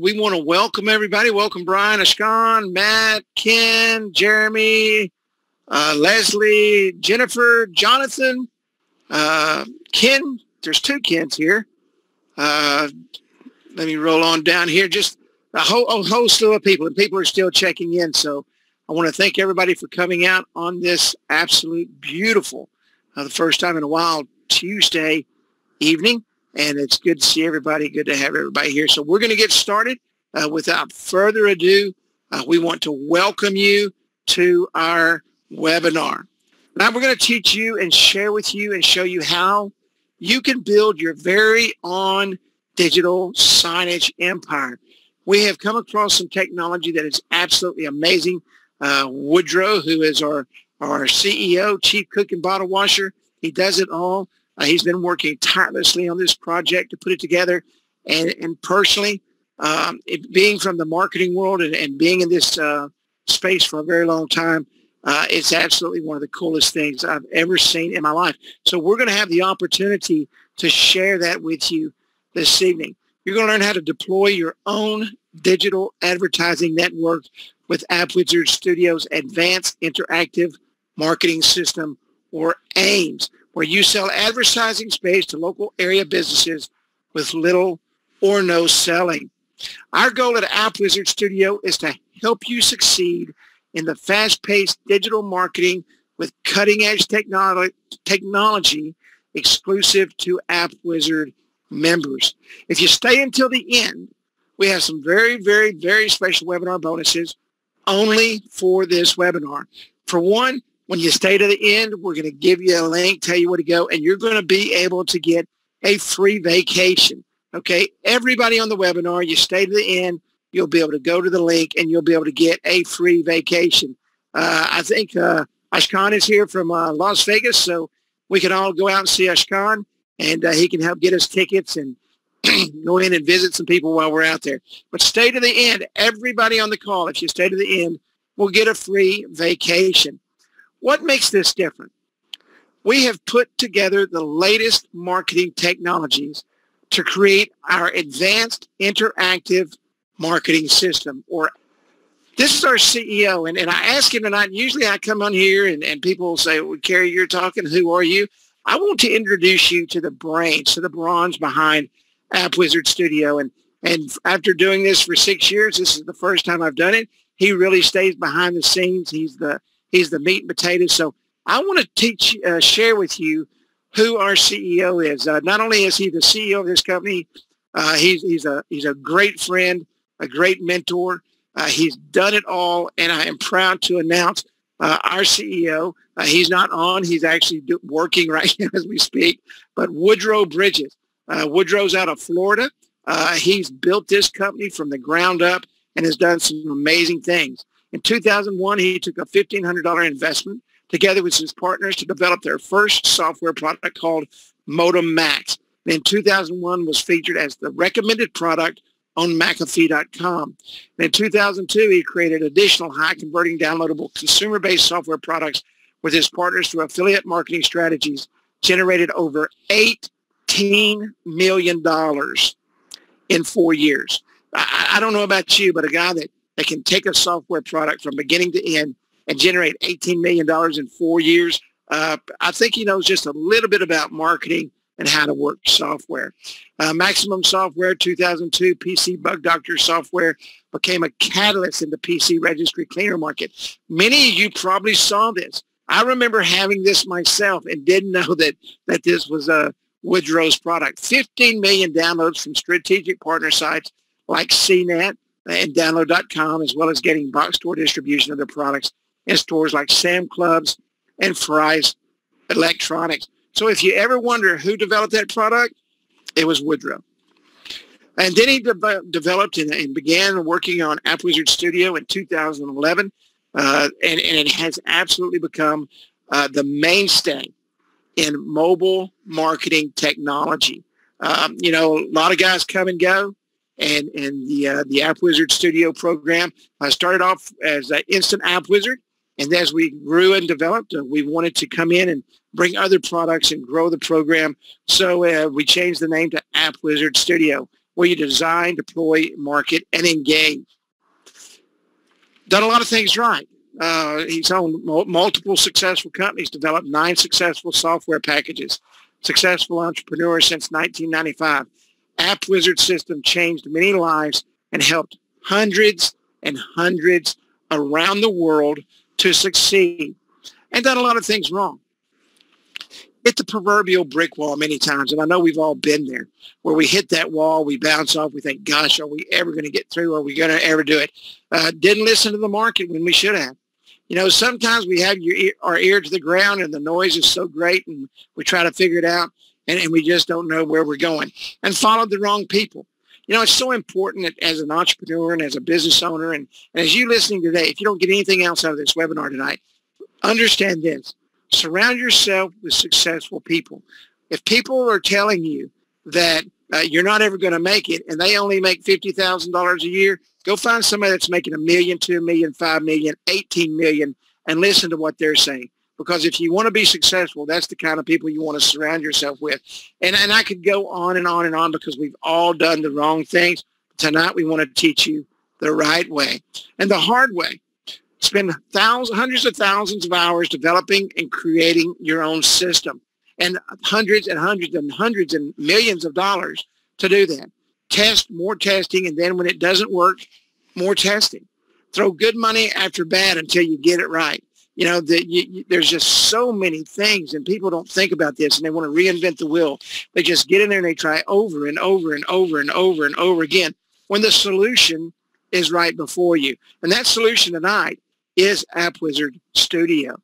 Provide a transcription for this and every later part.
We want to welcome everybody. Welcome Brian, Ashkan, Matt, Ken, Jeremy, uh, Leslie, Jennifer, Jonathan, uh, Ken. There's two Kens here. Uh, let me roll on down here. Just a whole, a whole slew of people, and people are still checking in. So I want to thank everybody for coming out on this absolute beautiful, uh, the first time in a while, Tuesday evening and it's good to see everybody. Good to have everybody here. So we're going to get started. Uh, without further ado, uh, we want to welcome you to our webinar. Now we're going to teach you and share with you and show you how you can build your very own digital signage empire. We have come across some technology that is absolutely amazing. Uh, Woodrow, who is our, our CEO, chief cook and bottle washer, he does it all. Uh, he's been working tirelessly on this project to put it together. And, and personally, um, it, being from the marketing world and, and being in this uh, space for a very long time, uh, it's absolutely one of the coolest things I've ever seen in my life. So we're going to have the opportunity to share that with you this evening. You're going to learn how to deploy your own digital advertising network with AppWizard Studios Advanced Interactive Marketing System or AIMS where you sell advertising space to local area businesses with little or no selling. Our goal at App Wizard Studio is to help you succeed in the fast-paced digital marketing with cutting-edge technology, technology exclusive to App Wizard members. If you stay until the end, we have some very, very, very special webinar bonuses only for this webinar. For one, when you stay to the end, we're going to give you a link, tell you where to go, and you're going to be able to get a free vacation. Okay. Everybody on the webinar, you stay to the end, you'll be able to go to the link and you'll be able to get a free vacation. Uh, I think uh, Ashkan is here from uh, Las Vegas, so we can all go out and see Ashkan, and uh, he can help get us tickets and go in and visit some people while we're out there. But stay to the end. Everybody on the call, if you stay to the end, will get a free vacation. What makes this different? We have put together the latest marketing technologies to create our advanced interactive marketing system or this is our CEO and, and I ask him tonight, usually I come on here and, and people say, well, Kerry, you're talking, who are you? I want to introduce you to the brains, to the bronze behind App Wizard Studio. And, and after doing this for six years, this is the first time I've done it. He really stays behind the scenes. He's the He's the meat and potatoes. So I want to teach, uh, share with you who our CEO is. Uh, not only is he the CEO of this company, uh, he's, he's, a, he's a great friend, a great mentor. Uh, he's done it all, and I am proud to announce uh, our CEO. Uh, he's not on. He's actually do, working right now as we speak. But Woodrow Bridges. Woodrow's out of Florida. he's built this company from the ground up and has done some amazing things. In 2001, he took a $1,500 investment together with his partners to develop their first software product called Modem Max. And in 2001 was featured as the recommended product on McAfee.com. And in 2002, he created additional high-converting downloadable consumer-based software products with his partners through affiliate marketing strategies, generated over $18 million in four years. I, I don't know about you, but a guy that that can take a software product from beginning to end and generate $18 million in four years. Uh, I think he knows just a little bit about marketing and how to work software. Uh, Maximum Software 2002 PC Bug Doctor software became a catalyst in the PC registry cleaner market. Many of you probably saw this. I remember having this myself and didn't know that, that this was a Woodrow's product. 15 million downloads from strategic partner sites like CNET, and download.com, as well as getting box store distribution of their products in stores like Sam Clubs and Fry's Electronics. So if you ever wonder who developed that product, it was Woodrow. And then he de- developed and, and, began working on App Wizard Studio in 2011, uh, and, and, it has absolutely become uh, the mainstay in mobile marketing technology. Um, you know, a lot of guys come and go and and the uh, the App Wizard Studio program. I started off as an instant App Wizard, and as we grew and developed, uh, we wanted to come in and bring other products and grow the program. So uh, we changed the name to App Wizard Studio. where you design, deploy, market, and engage. Done a lot of things right. Uh, he's owned multiple successful companies, developed nine successful software packages, successful entrepreneur since 1995. App Wizard system changed many lives and helped hundreds and hundreds around the world to succeed and done a lot of things wrong. Hit the proverbial brick wall many times, and I know we've all been there, where we hit that wall, we bounce off, we think, gosh, are we ever going to get through? Are we going to ever do it? Uh, didn't listen to the market when we should have. You know, sometimes we have ear, our ear to the ground and the noise is so great and we try to figure it out and, and we just don't know where we're going and followed the wrong people. You know, it's so important that as an entrepreneur and as a business owner and, and as you listening today, if you don't get anything else out of this webinar tonight, understand this. Surround yourself with successful people. If people are telling you that uh, you're not ever going to make it and they only make $50,000 a year, go find somebody that's making a million, two million, five million, 18 million and listen to what they're saying. Because if you want to be successful, that's the kind of people you want to surround yourself with. And, and I could go on and on and on because we've all done the wrong things. Tonight, we want to teach you the right way and the hard way. Spend thousands, hundreds of thousands of hours developing and creating your own system and hundreds and hundreds and hundreds and millions of dollars to do that. Test, more testing, and then when it doesn't work, more testing. Throw good money after bad until you get it right. You know, the, you, you, there's just so many things, and people don't think about this, and they want to reinvent the wheel. They just get in there and they try over and over and over and over and over again when the solution is right before you. And that solution tonight is App Wizard Studio.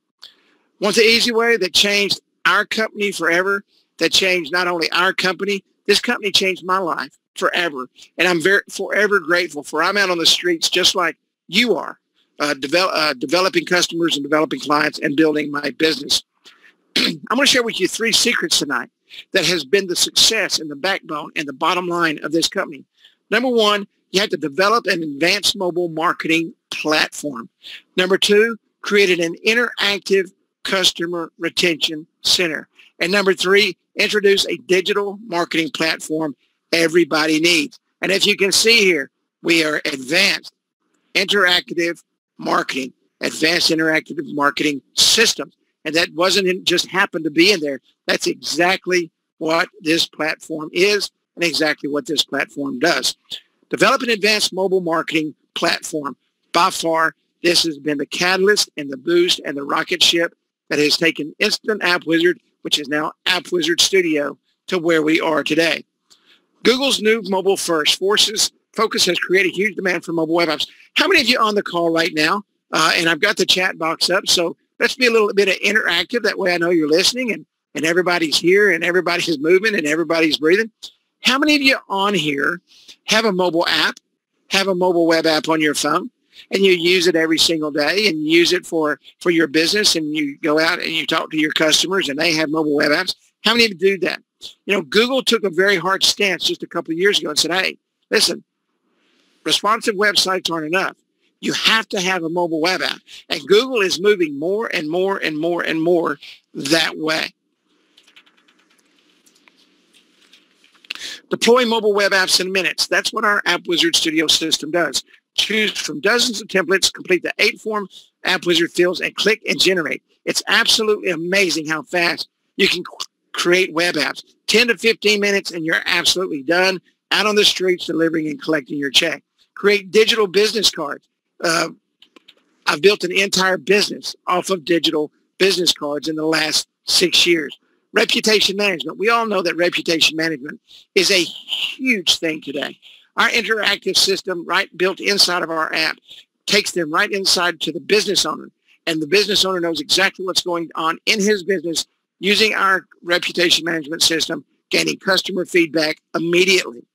Want the easy way that changed our company forever, that changed not only our company, this company changed my life forever. And I'm very forever grateful for I'm out on the streets just like you are, uh, develop, uh, developing customers and developing clients and building my business. I'm going to share with you three secrets tonight that has been the success and the backbone and the bottom line of this company. Number one, you have to develop an advanced mobile marketing platform. Number two, created an interactive customer retention center. And number three, introduce a digital marketing platform everybody needs. And as you can see here, we are advanced interactive marketing, advanced interactive marketing systems. And that wasn't just happened to be in there. That's exactly what this platform is and exactly what this platform does. Develop an advanced mobile marketing platform. By far, this has been the catalyst and the boost and the rocket ship that has taken Instant App Wizard, which is now App Wizard Studio, to where we are today. Google's new mobile first forces focus has created huge demand for mobile web apps. How many of you on the call right now? Uh, and I've got the chat box up, so let's be a little bit of interactive. That way I know you're listening and, and everybody's here and everybody's moving and everybody's breathing. How many of you on here have a mobile app, have a mobile web app on your phone? and you use it every single day and use it for, for your business and you go out and you talk to your customers and they have mobile web apps. How many of you do that? You know, Google took a very hard stance just a couple of years ago and said, hey, listen, responsive websites aren't enough. You have to have a mobile web app. And Google is moving more and more and more and more that way. Deploy mobile web apps in minutes. That's what our App Wizard Studio system does. Choose from dozens of templates, complete the eight form App Wizard fields, and click and generate. It's absolutely amazing how fast you can create web apps. 10 to 15 minutes and you're absolutely done out on the streets delivering and collecting your check. Create digital business cards. Uh, I've built an entire business off of digital business cards in the last six years. Reputation management. We all know that reputation management is a huge thing today. Our interactive system, right, built inside of our app, takes them right inside to the business owner. And the business owner knows exactly what's going on in his business using our reputation management system, gaining customer feedback immediately.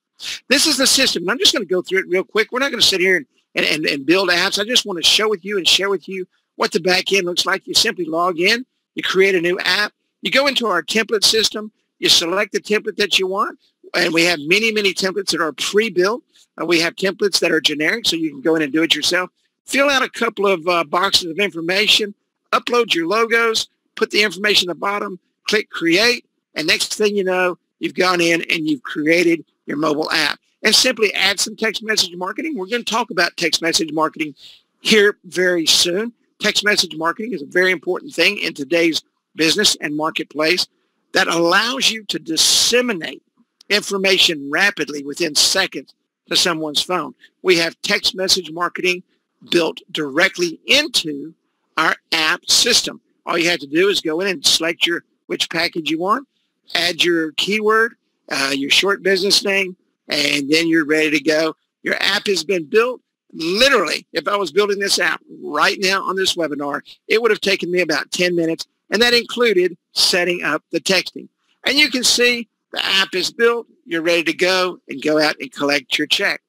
This is the system. And I'm just going to go through it real quick. We're not going to sit here and, and, and, build apps. I just want to show with you and share with you what the back end looks like. You simply log in, you create a new app, you go into our template system, you select the template that you want, and we have many, many templates that are pre-built. Uh, we have templates that are generic, so you can go in and do it yourself. Fill out a couple of uh, boxes of information, upload your logos, put the information at the bottom, click create, and next thing you know, you've gone in and you've created your mobile app. and simply add some text message marketing. We're going to talk about text message marketing here very soon. Text message marketing is a very important thing in today's business and marketplace that allows you to disseminate information rapidly within seconds to someone's phone. We have text message marketing built directly into our app system. All you have to do is go in and select your which package you want, add your keyword, uh, your short business name, and then you're ready to go. Your app has been built. Literally, if I was building this app right now on this webinar, it would have taken me about 10 minutes, and that included setting up the texting. And you can see the app is built. You're ready to go and go out and collect your check.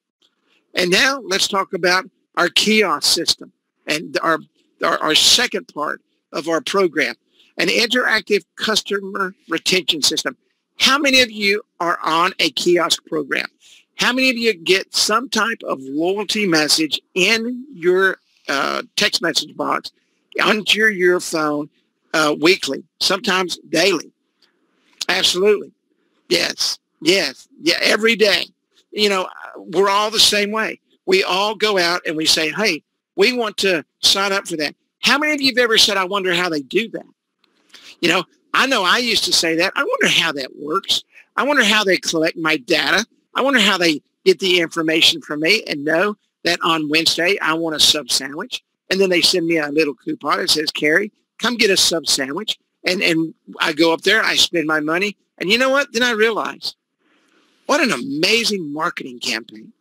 And now let's talk about our kiosk system and our, our, our second part of our program, an interactive customer retention system. How many of you are on a kiosk program? How many of you get some type of loyalty message in your uh, text message box onto your, your phone uh, weekly, sometimes daily? Absolutely. Yes. Yes. Yeah. Every day. You know, we're all the same way. We all go out and we say, hey, we want to sign up for that. How many of you have ever said, I wonder how they do that? You know, I know I used to say that. I wonder how that works. I wonder how they collect my data. I wonder how they get the information from me and know that on Wednesday I want a sub sandwich. And then they send me a little coupon that says, Carrie, come get a sub sandwich. And, and I go up there, I spend my money. And you know what? Then I realize what an amazing marketing campaign.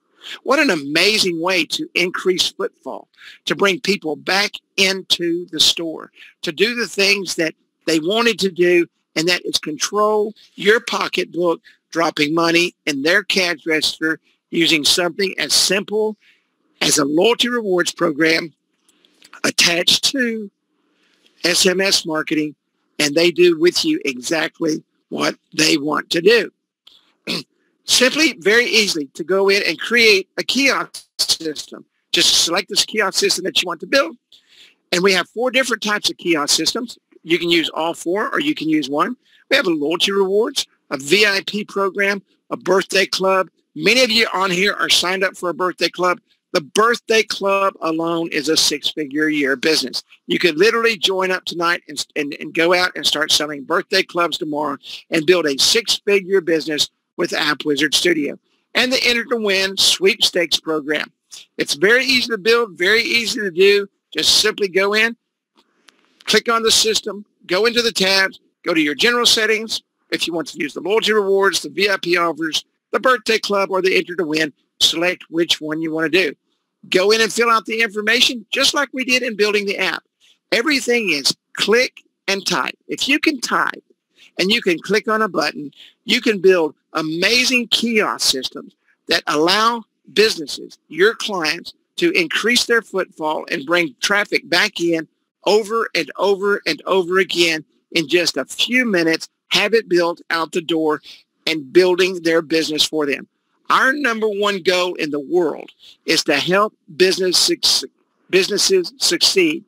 What an amazing way to increase footfall, to bring people back into the store, to do the things that they wanted to do, and that is control your pocketbook, dropping money in their cash register using something as simple as a loyalty rewards program attached to SMS marketing, and they do with you exactly what they want to do. Simply, very easily to go in and create a kiosk system. Just select this kiosk system that you want to build. And we have four different types of kiosk systems. You can use all four or you can use one. We have a loyalty rewards, a VIP program, a birthday club. Many of you on here are signed up for a birthday club. The birthday club alone is a six-figure year business. You could literally join up tonight and, and, and go out and start selling birthday clubs tomorrow and build a six-figure business with App Wizard Studio. And the Enter to Win sweepstakes program. It's very easy to build, very easy to do. Just simply go in, click on the system, go into the tabs, go to your general settings. If you want to use the loyalty rewards, the VIP offers, the birthday club, or the Enter to Win, select which one you want to do. Go in and fill out the information just like we did in building the app. Everything is click and type. If you can type and you can click on a button, you can build amazing kiosk systems that allow businesses, your clients, to increase their footfall and bring traffic back in over and over and over again in just a few minutes, have it built out the door and building their business for them. Our number one goal in the world is to help business businesses succeed.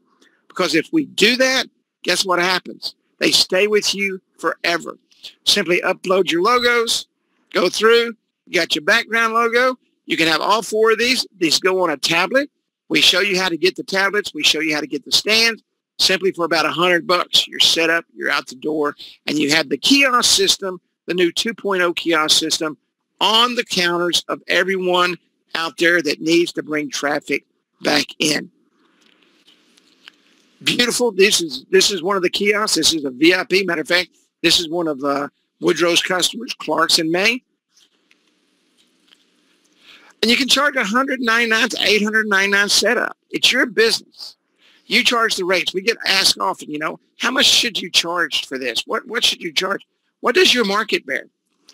Because if we do that, guess what happens? They stay with you forever. Simply upload your logos, go through, you got your background logo. You can have all four of these. These go on a tablet. We show you how to get the tablets. We show you how to get the stands simply for about a hundred bucks. You're set up, you're out the door, and you have the kiosk system, the new 2.0 kiosk system on the counters of everyone out there that needs to bring traffic back in. Beautiful. This is this is one of the kiosks. This is a VIP. Matter of fact, this is one of uh, Woodrow's customers, Clark's in Maine. And you can charge 199 to 899 setup. It's your business. You charge the rates. We get asked often, you know, how much should you charge for this? What what should you charge? What does your market bear?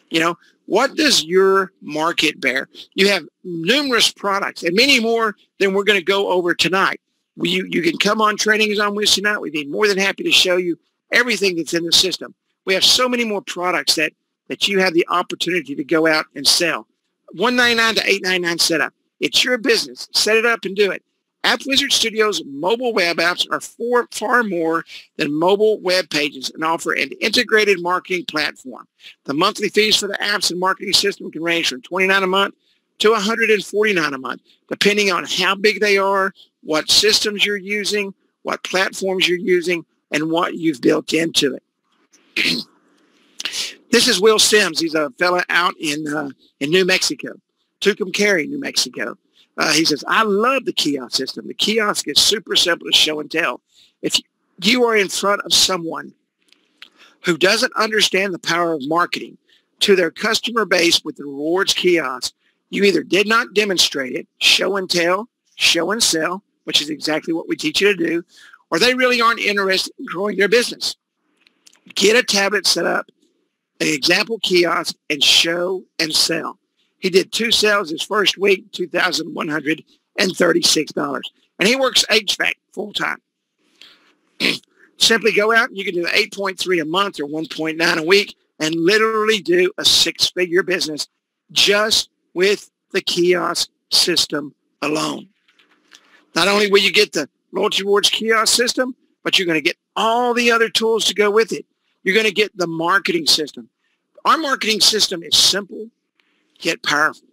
You know, what does your market bear? You have numerous products and many more than we're going to go over tonight. You, you can come on trainings on Wednesday night. We'd be more than happy to show you everything that's in the system. We have so many more products that, that you have the opportunity to go out and sell. 199 to 899 setup. It's your business. Set it up and do it. App Wizard Studios mobile web apps are for, far more than mobile web pages and offer an integrated marketing platform. The monthly fees for the apps and marketing system can range from 29 a month to 149 a month, depending on how big they are, what systems you're using, what platforms you're using, and what you've built into it. this is Will Sims. He's a fella out in uh, in New Mexico, Tucumcari, New Mexico. Uh, he says, I love the kiosk system. The kiosk is super simple to show and tell. If you are in front of someone who doesn't understand the power of marketing to their customer base with the rewards kiosk, you either did not demonstrate it, show and tell, show and sell, which is exactly what we teach you to do, or they really aren't interested in growing their business. Get a tablet set up, an example kiosk, and show and sell. He did two sales his first week, $2,136. And he works HVAC full time. Simply go out and you can do 8.3 a month or 1.9 a week and literally do a six-figure business just with the kiosk system alone. Not only will you get the loyalty rewards kiosk system, but you're going to get all the other tools to go with it. You're going to get the marketing system. Our marketing system is simple yet powerful.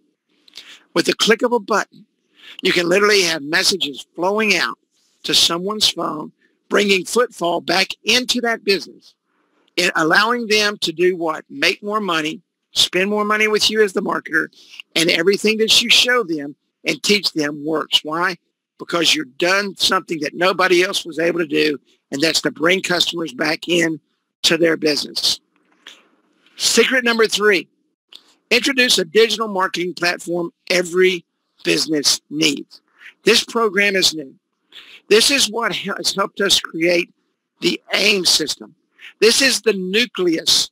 With the click of a button, you can literally have messages flowing out to someone's phone, bringing footfall back into that business and allowing them to do what? Make more money, spend more money with you as the marketer, and everything that you show them and teach them works. Why? Because you've done something that nobody else was able to do, and that's to bring customers back in to their business. Secret number three, introduce a digital marketing platform every business needs. This program is new. This is what has helped us create the AIM system. This is the nucleus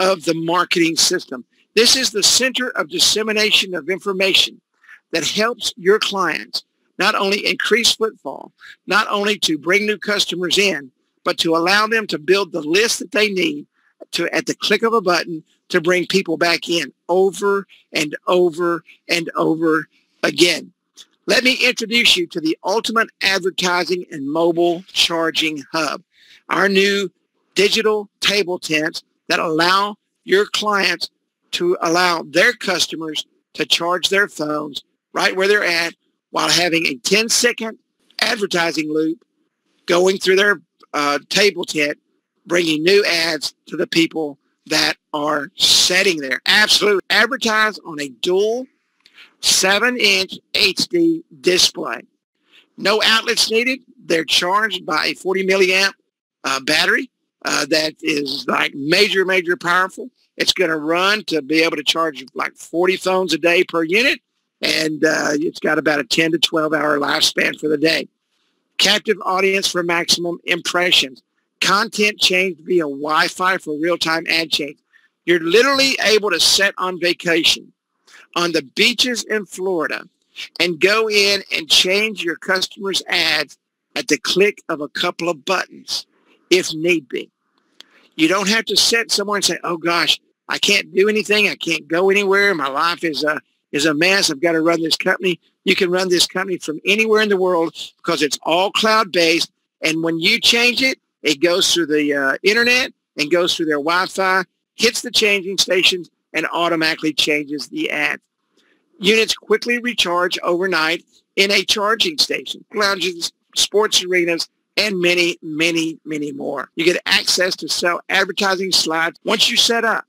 of the marketing system. This is the center of dissemination of information that helps your clients not only increase footfall, not only to bring new customers in, but to allow them to build the list that they need to at the click of a button to bring people back in over and over and over again. Let me introduce you to the ultimate advertising and mobile charging hub, our new digital table tents that allow your clients to allow their customers to charge their phones right where they're at while having a 10 second advertising loop going through their uh, table tent, bringing new ads to the people that are setting there. Absolutely. Advertise on a dual 7-inch HD display. No outlets needed. They're charged by a 40 milliamp uh, battery uh, that is like major, major powerful. It's going to run to be able to charge like 40 phones a day per unit. And uh, it's got about a 10 to 12 hour lifespan for the day. Captive audience for maximum impressions. Content change via Wi-Fi for real-time ad change. You're literally able to set on vacation on the beaches in Florida and go in and change your customers' ads at the click of a couple of buttons if need be. You don't have to set somewhere and say, oh gosh, I can't do anything. I can't go anywhere. My life is a, is a mess. I've got to run this company. You can run this company from anywhere in the world because it's all cloud-based. And when you change it, it goes through the uh, internet and goes through their Wi-Fi, hits the changing stations, and automatically changes the ad. Units quickly recharge overnight in a charging station, lounges, sports arenas, and many, many, many more. You get access to sell advertising slides once you set up.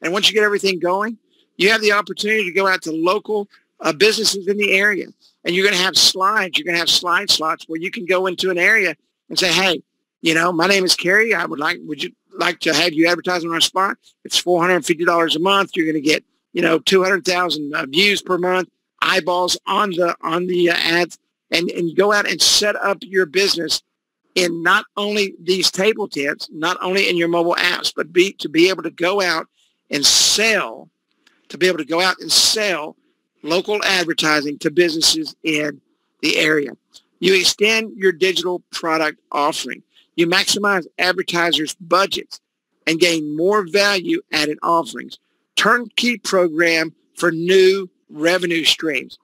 And once you get everything going, you have the opportunity to go out to local uh, businesses in the area. And you're going to have slides. You're going to have slide slots where you can go into an area and say, hey, you know, my name is Kerry. I would like, would you like to have you advertise on our spot? It's $450 a month. You're going to get, you know, 200,000 uh, views per month, eyeballs on the, on the uh, ads and, and go out and set up your business in not only these table tents, not only in your mobile apps, but be to be able to go out and sell, to be able to go out and sell local advertising to businesses in the area. You extend your digital product offering. You maximize advertisers' budgets and gain more value added offerings. Turnkey program for new revenue streams.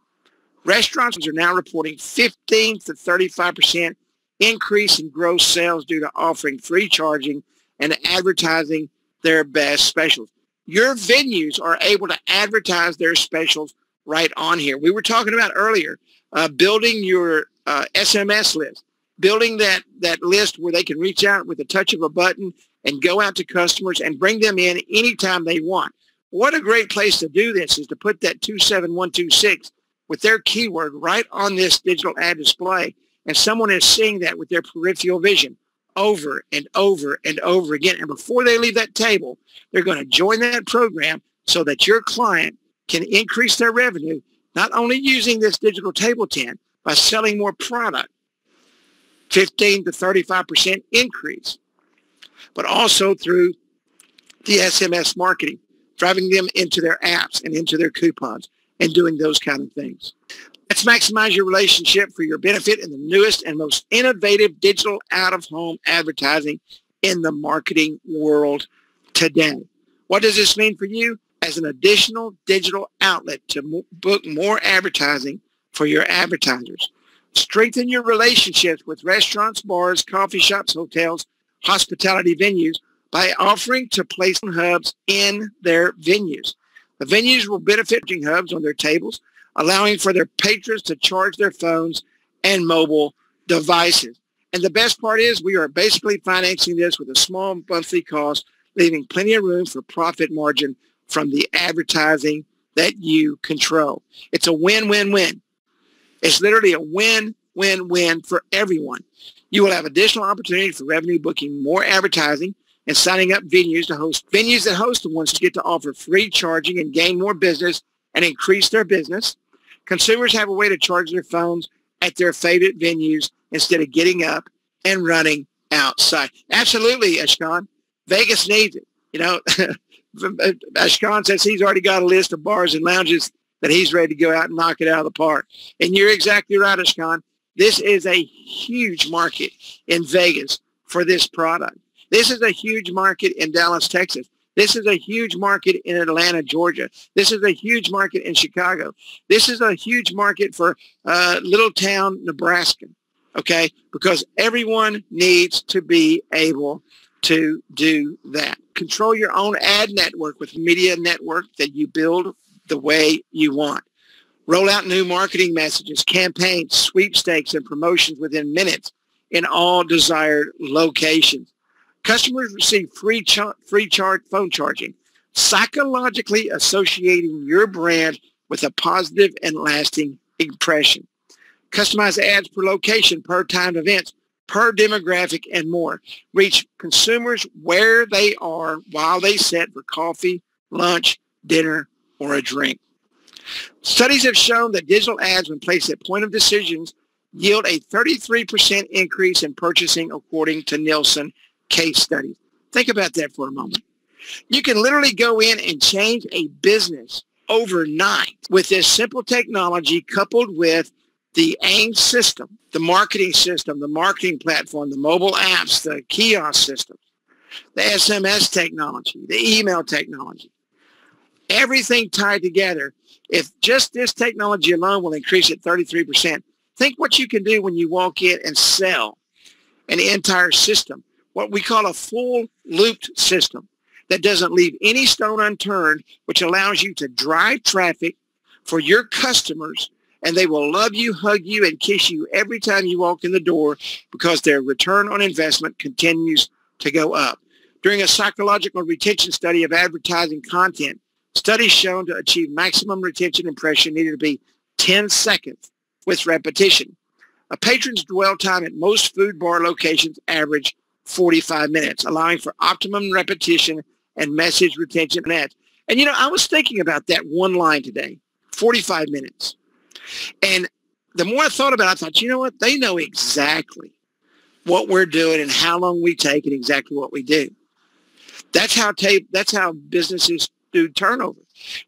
Restaurants are now reporting 15 to 35 percent increase in gross sales due to offering free charging and advertising their best specials. Your venues are able to advertise their specials right on here. We were talking about earlier uh, building your uh, SMS list, building that, that list where they can reach out with a touch of a button and go out to customers and bring them in anytime they want. What a great place to do this is to put that 27126 with their keyword right on this digital ad display. And someone is seeing that with their peripheral vision over and over and over again. And before they leave that table, they're going to join that program so that your client can increase their revenue, not only using this digital table tent, by selling more product, 15 to 35% increase, but also through the SMS marketing, driving them into their apps and into their coupons and doing those kind of things. Let's maximize your relationship for your benefit in the newest and most innovative digital out-of-home advertising in the marketing world today. What does this mean for you? As an additional digital outlet to book more advertising for your advertisers. Strengthen your relationships with restaurants, bars, coffee shops, hotels, hospitality venues by offering to place hubs in their venues. The venues will benefit hubs on their tables, allowing for their patrons to charge their phones and mobile devices. And the best part is we are basically financing this with a small monthly cost, leaving plenty of room for profit margin from the advertising that you control. It's a win-win-win. It's literally a win-win-win for everyone. You will have additional opportunity for revenue booking more advertising and signing up venues to host venues that host the ones to get to offer free charging and gain more business and increase their business. Consumers have a way to charge their phones at their favorite venues instead of getting up and running outside. Absolutely, Ashkan. Vegas needs it. You know, Ashkan says he's already got a list of bars and lounges that he's ready to go out and knock it out of the park. And you're exactly right, Ashkan. This is a huge market in Vegas for this product. This is a huge market in Dallas, Texas. This is a huge market in Atlanta, Georgia. This is a huge market in Chicago. This is a huge market for uh, little town Nebraska, okay? Because everyone needs to be able to do that. Control your own ad network with media network that you build the way you want. Roll out new marketing messages, campaigns, sweepstakes, and promotions within minutes in all desired locations. Customers receive free, char- free charge phone charging, psychologically associating your brand with a positive and lasting impression. Customize ads per location, per time events, per demographic, and more. Reach consumers where they are while they sit for coffee, lunch, dinner, or a drink. Studies have shown that digital ads when placed at point of decisions yield a 33% increase in purchasing according to Nielsen case studies. Think about that for a moment. You can literally go in and change a business overnight with this simple technology coupled with the AIM system, the marketing system, the marketing platform, the mobile apps, the kiosk systems, the SMS technology, the email technology, everything tied together. If just this technology alone will increase it 33%, think what you can do when you walk in and sell an entire system what we call a full looped system that doesn't leave any stone unturned, which allows you to drive traffic for your customers and they will love you, hug you, and kiss you every time you walk in the door because their return on investment continues to go up. During a psychological retention study of advertising content, studies shown to achieve maximum retention impression needed to be 10 seconds with repetition. A patron's dwell time at most food bar locations average 45 minutes, allowing for optimum repetition and message retention and. And you know, I was thinking about that one line today, 45 minutes. And the more I thought about it, I thought, you know what? They know exactly what we're doing and how long we take and exactly what we do. That's how tape, that's how businesses do turnover.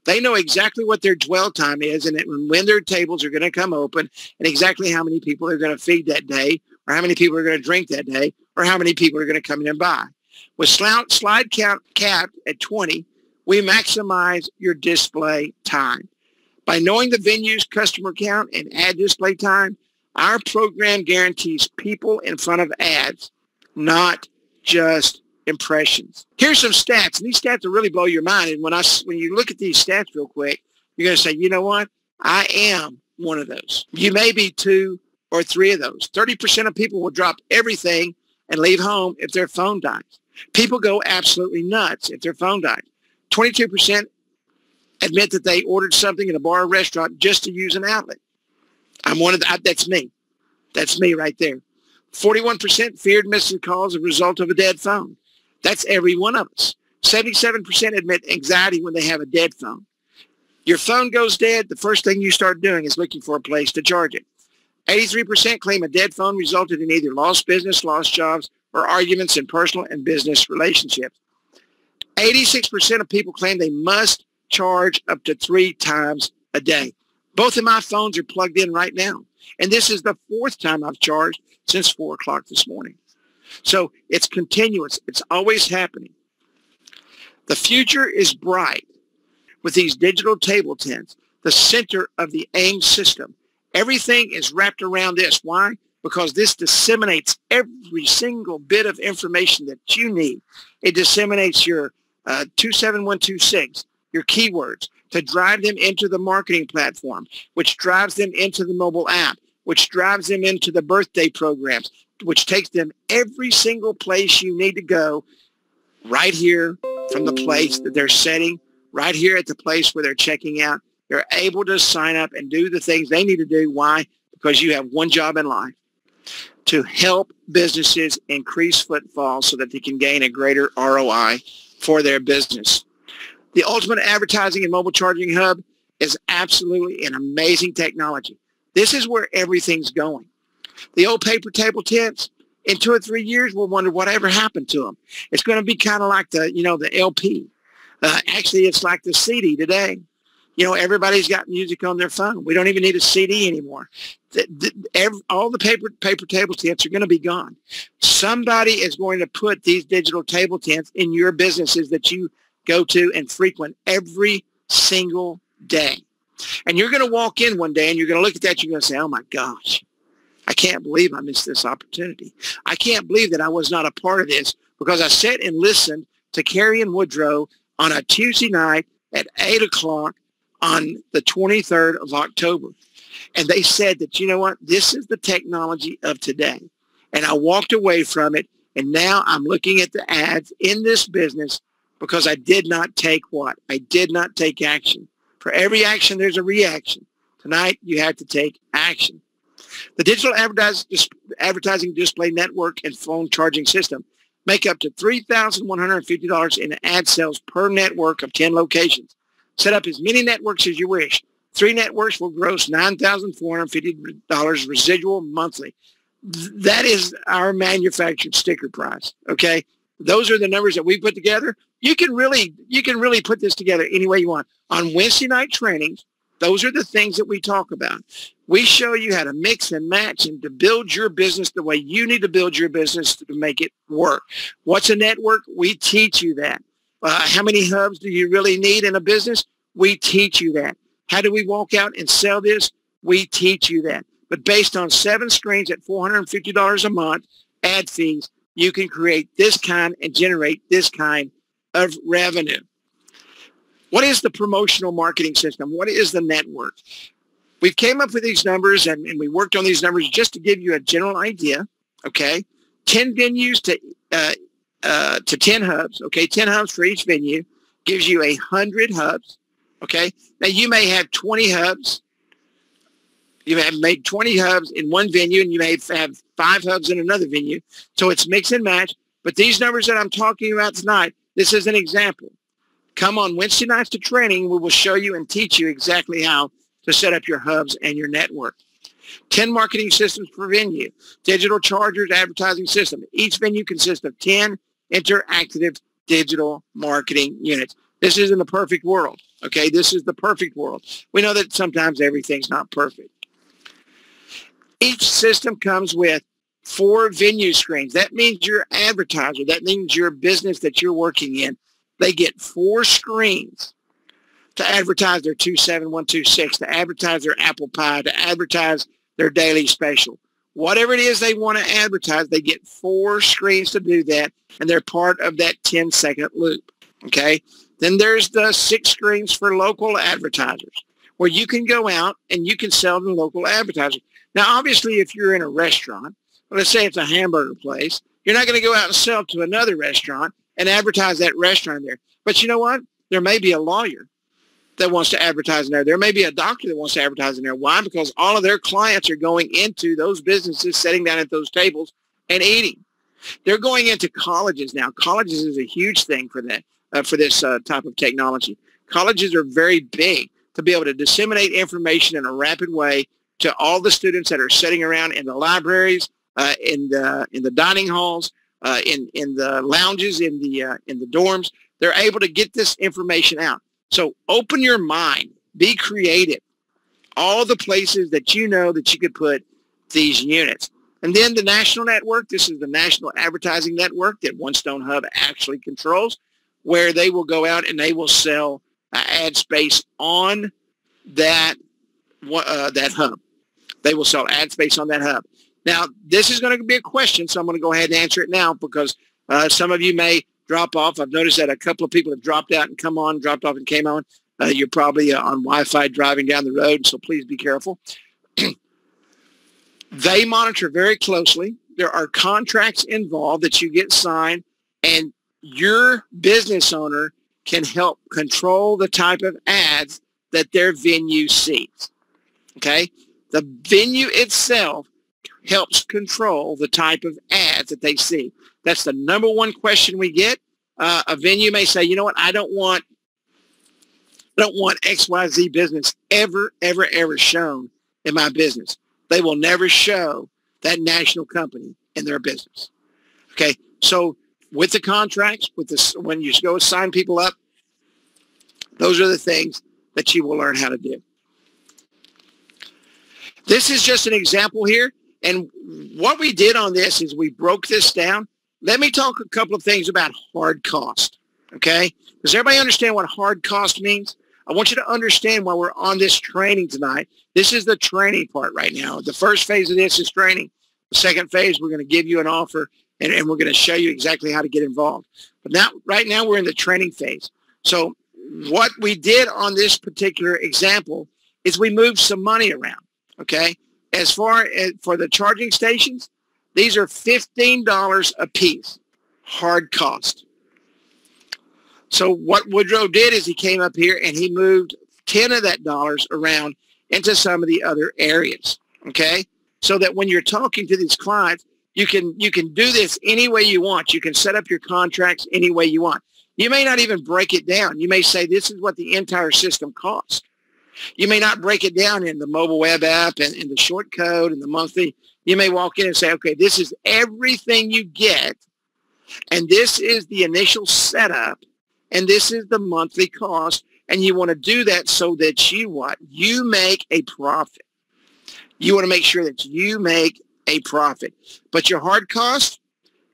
They know exactly what their dwell time is and when their tables are going to come open and exactly how many people they're going to feed that day or how many people are going to drink that day or how many people are going to come in and buy. With slide count capped at 20, we maximize your display time. By knowing the venue's customer count and ad display time, our program guarantees people in front of ads, not just impressions. Here's some stats, and these stats will really blow your mind. And when I when you look at these stats real quick, you're going to say, you know what? I am one of those. You may be two or three of those. 30% of people will drop everything and leave home if their phone dies. People go absolutely nuts if their phone dies. 22% admit that they ordered something in a bar or restaurant just to use an outlet. I'm one of the, that's me. That's me right there. 41% feared missing calls as a result of a dead phone. That's every one of us. 77% admit anxiety when they have a dead phone. Your phone goes dead, the first thing you start doing is looking for a place to charge it. 83% claim a dead phone resulted in either lost business, lost jobs, or arguments in personal and business relationships. 86% of people claim they must charge up to three times a day. Both of my phones are plugged in right now. And this is the fourth time I've charged since 4 o'clock this morning. So it's continuous. It's always happening. The future is bright with these digital table tents, the center of the AIM system. Everything is wrapped around this. Why? Because this disseminates every single bit of information that you need. It disseminates your uh, 27126, your keywords, to drive them into the marketing platform, which drives them into the mobile app, which drives them into the birthday programs, which takes them every single place you need to go right here from the place that they're setting, right here at the place where they're checking out. They're able to sign up and do the things they need to do. Why? Because you have one job in life to help businesses increase footfall so that they can gain a greater ROI for their business. The Ultimate Advertising and Mobile Charging Hub is absolutely an amazing technology. This is where everything's going. The old paper table tents, in two or three years, we'll wonder whatever happened to them. It's going to be kind of like the, you know, the LP. Uh, actually, it's like the CD today. You know, everybody's got music on their phone. We don't even need a CD anymore. The, the, every, all the paper paper table tents are going to be gone. Somebody is going to put these digital table tents in your businesses that you go to and frequent every single day. And you're going to walk in one day and you're going to look at that. You're going to say, oh my gosh, I can't believe I missed this opportunity. I can't believe that I was not a part of this because I sat and listened to Carrie and Woodrow on a Tuesday night at 8 o'clock on the 23rd of October. And they said that, you know what, this is the technology of today. And I walked away from it. And now I'm looking at the ads in this business because I did not take what? I did not take action. For every action, there's a reaction. Tonight, you have to take action. The digital advertising display network and phone charging system make up to $3,150 in ad sales per network of 10 locations. Set up as many networks as you wish. Three networks will gross $9,450 residual monthly. That is our manufactured sticker price. Okay. Those are the numbers that we put together. You can really, you can really put this together any way you want. On Wednesday night trainings, those are the things that we talk about. We show you how to mix and match and to build your business the way you need to build your business to make it work. What's a network? We teach you that. Uh, how many hubs do you really need in a business? We teach you that. How do we walk out and sell this? We teach you that. But based on seven screens at $450 a month, ad fees, you can create this kind and generate this kind of revenue. What is the promotional marketing system? What is the network? We came up with these numbers and, and we worked on these numbers just to give you a general idea. Okay. 10 venues to, uh, uh, to 10 hubs. Okay. 10 hubs for each venue gives you a hundred hubs. Okay. Now you may have 20 hubs. You may have made 20 hubs in one venue and you may have five hubs in another venue. So it's mix and match. But these numbers that I'm talking about tonight, this is an example. Come on Wednesday nights to training. We will show you and teach you exactly how to set up your hubs and your network. 10 marketing systems per venue, digital chargers, advertising system. Each venue consists of 10 interactive digital marketing units. This isn't the perfect world. Okay, this is the perfect world. We know that sometimes everything's not perfect. Each system comes with four venue screens. That means your advertiser, that means your business that you're working in they get four screens to advertise their 27126, to advertise their apple pie, to advertise their daily special. Whatever it is they want to advertise, they get four screens to do that, and they're part of that 10-second loop. Okay? Then there's the six screens for local advertisers, where you can go out and you can sell to local advertisers. Now, obviously, if you're in a restaurant, let's say it's a hamburger place, you're not going to go out and sell to another restaurant and advertise that restaurant there. But you know what? There may be a lawyer that wants to advertise in there. There may be a doctor that wants to advertise in there. Why? Because all of their clients are going into those businesses, sitting down at those tables and eating. They're going into colleges now. Colleges is a huge thing for that uh, for this uh, type of technology. Colleges are very big to be able to disseminate information in a rapid way to all the students that are sitting around in the libraries, uh, in the in the dining halls, uh, in in the lounges, in the uh, in the dorms. They're able to get this information out. So open your mind, be creative. All the places that you know that you could put these units. And then the national network, this is the national advertising network that One Stone Hub actually controls, where they will go out and they will sell uh, ad space on that uh, that hub. They will sell ad space on that hub. Now, this is going to be a question, so I'm going to go ahead and answer it now because uh, some of you may drop off. I've noticed that a couple of people have dropped out and come on, dropped off and came on. Uh, you're probably uh, on Wi-Fi driving down the road, so please be careful. They monitor very closely. There are contracts involved that you get signed, and your business owner can help control the type of ads that their venue sees. Okay? The venue itself helps control the type of ads that they see. That's the number one question we get. Uh, a venue may say, you know what, I don't want I don't want XYZ business ever, ever, ever shown in my business they will never show that national company in their business. Okay, so with the contracts, with this, when you go sign people up, those are the things that you will learn how to do. This is just an example here. And what we did on this is we broke this down. Let me talk a couple of things about hard cost. Okay? Does everybody understand what hard cost means? I want you to understand why we're on this training tonight, this is the training part right now. The first phase of this is training. The second phase, we're going to give you an offer and, and we're going to show you exactly how to get involved. But now, right now, we're in the training phase. So what we did on this particular example is we moved some money around, okay? As far as for the charging stations, these are $15 a piece, hard cost. So what Woodrow did is he came up here and he moved 10 of that dollars around into some of the other areas. Okay. So that when you're talking to these clients, you can, you can do this any way you want. You can set up your contracts any way you want. You may not even break it down. You may say, this is what the entire system costs. You may not break it down in the mobile web app and in the short code and the monthly. You may walk in and say, okay, this is everything you get. And this is the initial setup and this is the monthly cost. And you want to do that so that you what? You make a profit. You want to make sure that you make a profit. But your hard cost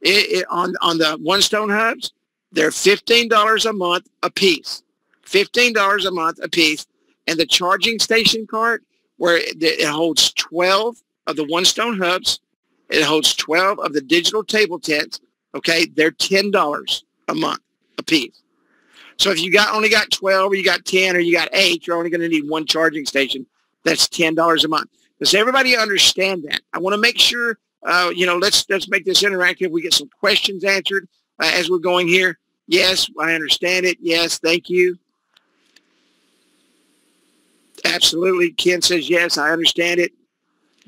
it, it, on, on the One Stone Hubs, they're $15 a month a piece. $15 a month a piece. And the charging station cart where it, it holds 12 of the One Stone Hubs, it holds 12 of the digital table tents. Okay, they're $10 a month a piece. So if you got only got 12 or you got 10 or you got 8, you're only going to need one charging station. That's $10 a month. Does everybody understand that? I want to make sure, uh, you know, let's, let's make this interactive. We get some questions answered uh, as we're going here. Yes, I understand it. Yes, thank you. Absolutely. Ken says, yes, I understand it.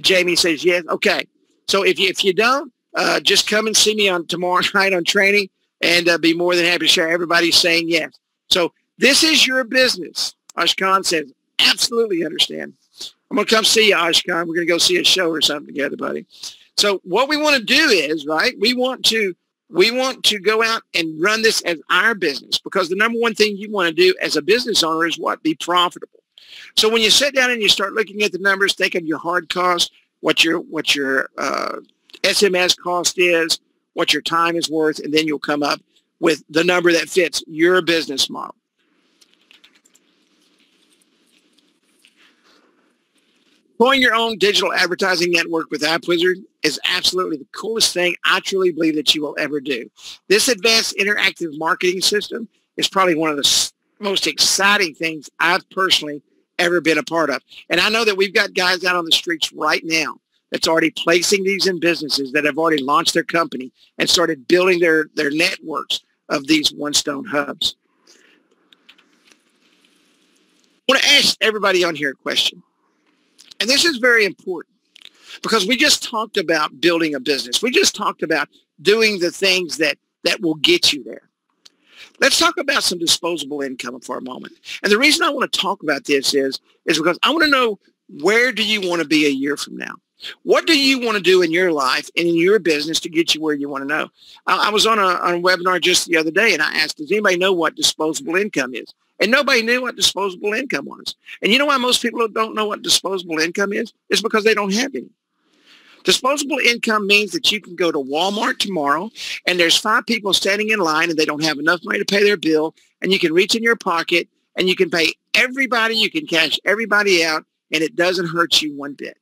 Jamie says, yes. Okay. So if you, if you don't, uh, just come and see me on tomorrow night on training and uh, be more than happy to share. Everybody's saying yes. So this is your business. Ashkan says, absolutely understand. I'm going to come see you, Ashkan. We're going to go see a show or something together, buddy. So what we want to do is, right, we want to we want to go out and run this as our business because the number one thing you want to do as a business owner is what? Be profitable. So when you sit down and you start looking at the numbers, think of your hard cost, what your what your uh, SMS cost is, what your time is worth, and then you'll come up with the number that fits your business model. Growing your own digital advertising network with AppWizard is absolutely the coolest thing I truly believe that you will ever do. This advanced interactive marketing system is probably one of the most exciting things I've personally ever been a part of. And I know that we've got guys out on the streets right now that's already placing these in businesses that have already launched their company and started building their, their networks of these one stone hubs. I want to ask everybody on here a question. And this is very important because we just talked about building a business. We just talked about doing the things that, that will get you there. Let's talk about some disposable income for a moment. And the reason I want to talk about this is, is because I want to know where do you want to be a year from now? What do you want to do in your life and in your business to get you where you want to know? I, I was on a, on a webinar just the other day and I asked, does anybody know what disposable income is? And nobody knew what disposable income was. And you know why most people don't know what disposable income is? It's because they don't have any. Disposable income means that you can go to Walmart tomorrow and there's five people standing in line and they don't have enough money to pay their bill and you can reach in your pocket and you can pay everybody, you can cash everybody out and it doesn't hurt you one bit.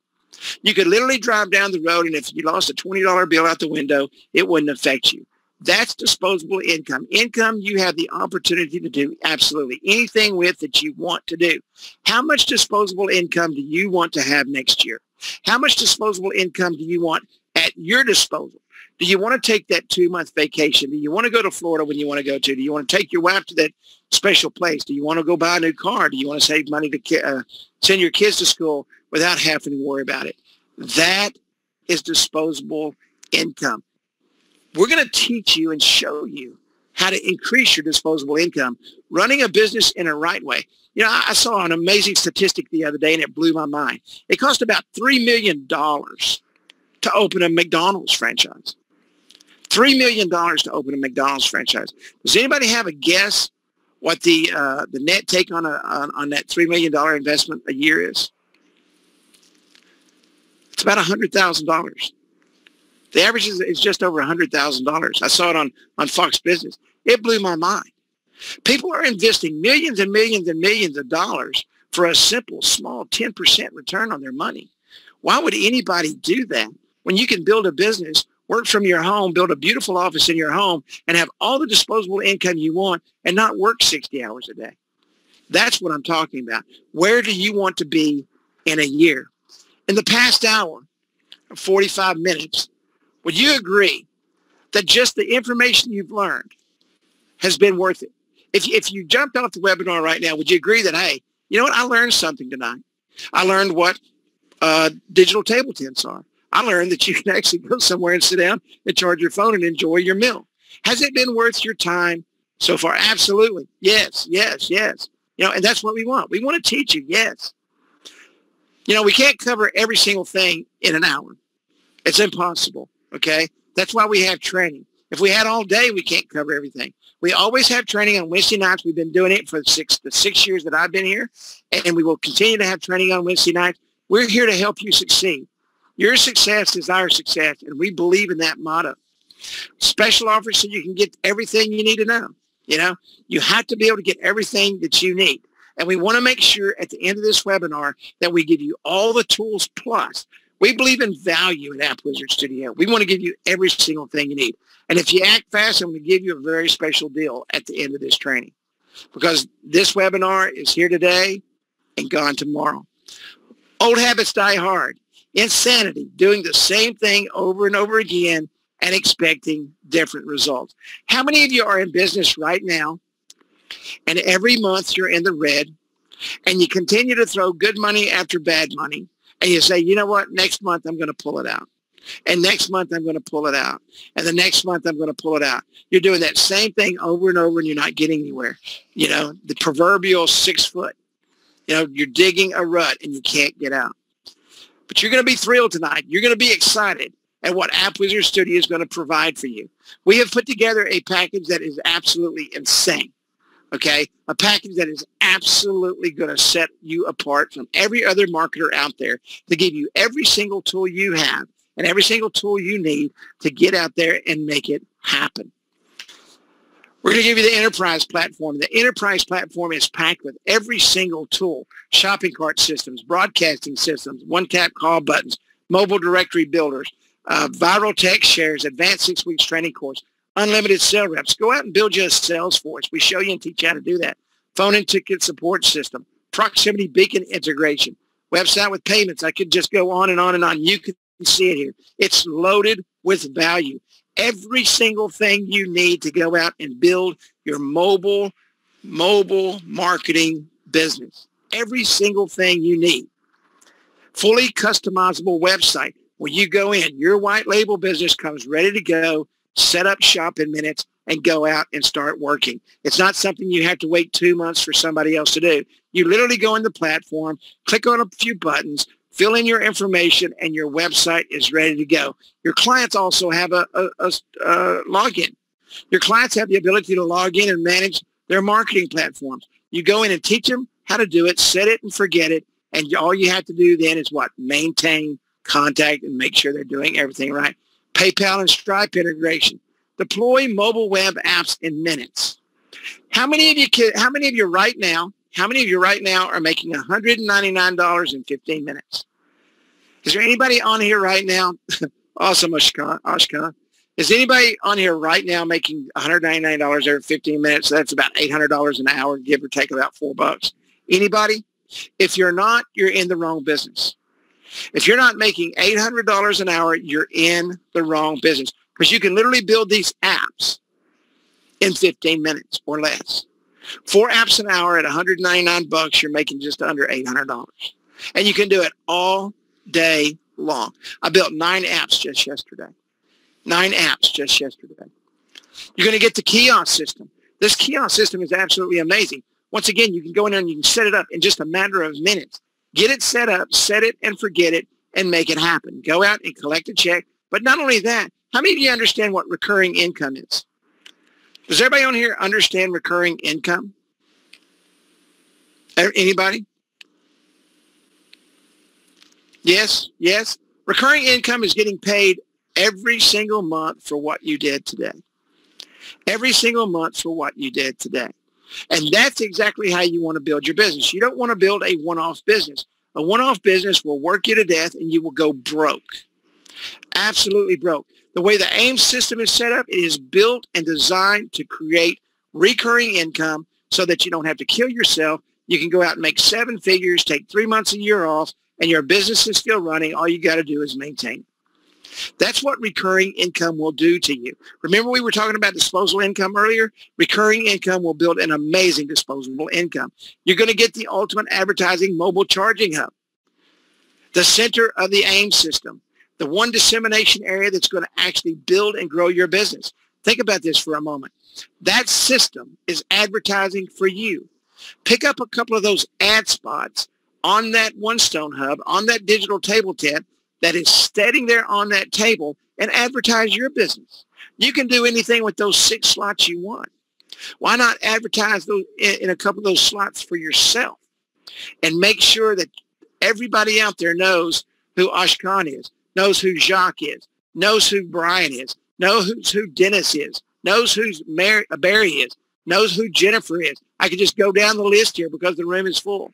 You could literally drive down the road and if you lost a $20 bill out the window, it wouldn't affect you. That's disposable income. Income you have the opportunity to do absolutely anything with that you want to do. How much disposable income do you want to have next year? How much disposable income do you want at your disposal? Do you want to take that two-month vacation? Do you want to go to Florida when you want to go to? Do you want to take your wife to that special place? Do you want to go buy a new car? Do you want to save money to uh, send your kids to school without having to worry about it? That is disposable income. We're going to teach you and show you how to increase your disposable income running a business in a right way. You know, I saw an amazing statistic the other day and it blew my mind. It cost about $3 million to open a McDonald's franchise. $3 million to open a McDonald's franchise. Does anybody have a guess what the uh, the net take on, a, on, on that $3 million investment a year is? It's about $100,000. The average is, is just over $100,000. I saw it on, on Fox Business. It blew my mind. People are investing millions and millions and millions of dollars for a simple, small 10% return on their money. Why would anybody do that when you can build a business, work from your home, build a beautiful office in your home, and have all the disposable income you want and not work 60 hours a day? That's what I'm talking about. Where do you want to be in a year? In the past hour, 45 minutes, would you agree that just the information you've learned has been worth it? If, if you jumped off the webinar right now, would you agree that, hey, you know what? I learned something tonight. I learned what uh, digital table tents are. I learned that you can actually go somewhere and sit down and charge your phone and enjoy your meal. Has it been worth your time so far? Absolutely. Yes, yes, yes. You know, and that's what we want. We want to teach you. Yes. You know, we can't cover every single thing in an hour. It's impossible. Okay. That's why we have training. If we had all day, we can't cover everything. We always have training on Wednesday nights. We've been doing it for six, the six years that I've been here, and we will continue to have training on Wednesday nights. We're here to help you succeed. Your success is our success, and we believe in that motto. Special offers so you can get everything you need to know. You know, you have to be able to get everything that you need. And we want to make sure at the end of this webinar that we give you all the tools plus we believe in value at App Wizard Studio. We want to give you every single thing you need. And if you act fast, I'm going to give you a very special deal at the end of this training because this webinar is here today and gone tomorrow. Old habits die hard. Insanity, doing the same thing over and over again and expecting different results. How many of you are in business right now and every month you're in the red and you continue to throw good money after bad money and you say, you know what, next month I'm going to pull it out. And next month I'm going to pull it out. And the next month I'm going to pull it out. You're doing that same thing over and over and you're not getting anywhere. You know, the proverbial six foot. You know, you're digging a rut and you can't get out. But you're going to be thrilled tonight. You're going to be excited at what App Wizard Studio is going to provide for you. We have put together a package that is absolutely insane okay? A package that is absolutely going to set you apart from every other marketer out there to give you every single tool you have and every single tool you need to get out there and make it happen. We're going to give you the enterprise platform. The enterprise platform is packed with every single tool, shopping cart systems, broadcasting systems, one-tap call buttons, mobile directory builders, uh, viral text shares, advanced six weeks training course, unlimited sales reps. Go out and build you a sales force. We show you and teach you how to do that. Phone and ticket support system, proximity beacon integration, website with payments. I could just go on and on and on. You can see it here. It's loaded with value. Every single thing you need to go out and build your mobile, mobile marketing business. Every single thing you need. Fully customizable website where you go in, your white label business comes ready to go, set up shop in minutes, and go out and start working. It's not something you have to wait two months for somebody else to do. You literally go in the platform, click on a few buttons, fill in your information, and your website is ready to go. Your clients also have a, a, a, a login. Your clients have the ability to log in and manage their marketing platforms. You go in and teach them how to do it, set it and forget it, and all you have to do then is what? Maintain contact and make sure they're doing everything right. PayPal and Stripe integration. Deploy mobile web apps in minutes. How many of you can, how many of you right now, how many of you right now are making $199 in 15 minutes? Is there anybody on here right now? awesome, Ashkan. Is anybody on here right now making $199 every 15 minutes? That's about $800 an hour, give or take about four bucks. Anybody? If you're not, you're in the wrong business. If you're not making $800 an hour, you're in the wrong business because you can literally build these apps in 15 minutes or less. Four apps an hour at 199 bucks, you're making just under $800. And you can do it all day long. I built nine apps just yesterday. Nine apps just yesterday. You're going to get the kiosk system. This kiosk system is absolutely amazing. Once again, you can go in there and you can set it up in just a matter of minutes. Get it set up, set it and forget it, and make it happen. Go out and collect a check. But not only that, how many of you understand what recurring income is? Does everybody on here understand recurring income? Anybody? Yes, yes. Recurring income is getting paid every single month for what you did today. Every single month for what you did today. And that's exactly how you want to build your business. You don't want to build a one-off business. A one-off business will work you to death and you will go broke. Absolutely broke. The way the AIM system is set up, it is built and designed to create recurring income so that you don't have to kill yourself. You can go out and make seven figures, take three months a year off, and your business is still running. All you got to do is maintain it. That's what recurring income will do to you. Remember we were talking about disposable income earlier? Recurring income will build an amazing disposable income. You're going to get the ultimate advertising mobile charging hub, the center of the AIM system, the one dissemination area that's going to actually build and grow your business. Think about this for a moment. That system is advertising for you. Pick up a couple of those ad spots on that One Stone Hub, on that digital table tent, that is standing there on that table and advertise your business. You can do anything with those six slots you want. Why not advertise those in a couple of those slots for yourself and make sure that everybody out there knows who Ashkan is, knows who Jacques is, knows who Brian is, knows who Dennis is, knows who Mary, uh, Barry is, knows who Jennifer is. I could just go down the list here because the room is full.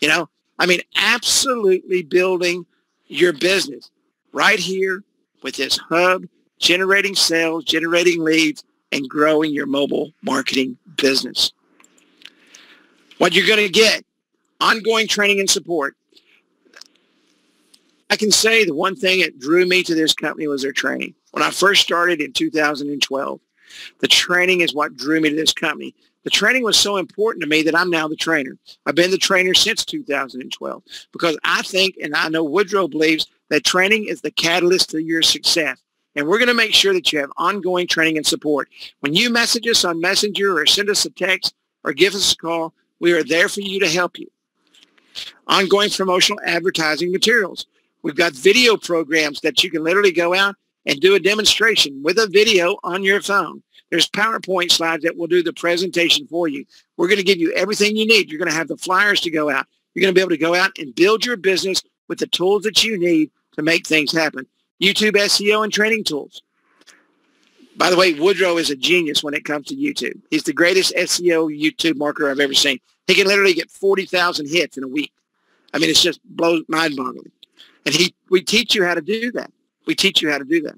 You know, I mean, absolutely building your business right here with this hub, generating sales, generating leads, and growing your mobile marketing business. What you're going to get, ongoing training and support. I can say the one thing that drew me to this company was their training. When I first started in 2012, the training is what drew me to this company. The training was so important to me that I'm now the trainer. I've been the trainer since 2012 because I think, and I know Woodrow believes, that training is the catalyst to your success. And we're going to make sure that you have ongoing training and support. When you message us on Messenger or send us a text or give us a call, we are there for you to help you. Ongoing promotional advertising materials. We've got video programs that you can literally go out and do a demonstration with a video on your phone. There's PowerPoint slides that will do the presentation for you. We're going to give you everything you need. You're going to have the flyers to go out. You're going to be able to go out and build your business with the tools that you need to make things happen. YouTube SEO and training tools. By the way, Woodrow is a genius when it comes to YouTube. He's the greatest SEO YouTube marketer I've ever seen. He can literally get 40,000 hits in a week. I mean, it's just blows mind-boggling. And he, we teach you how to do that. We teach you how to do that.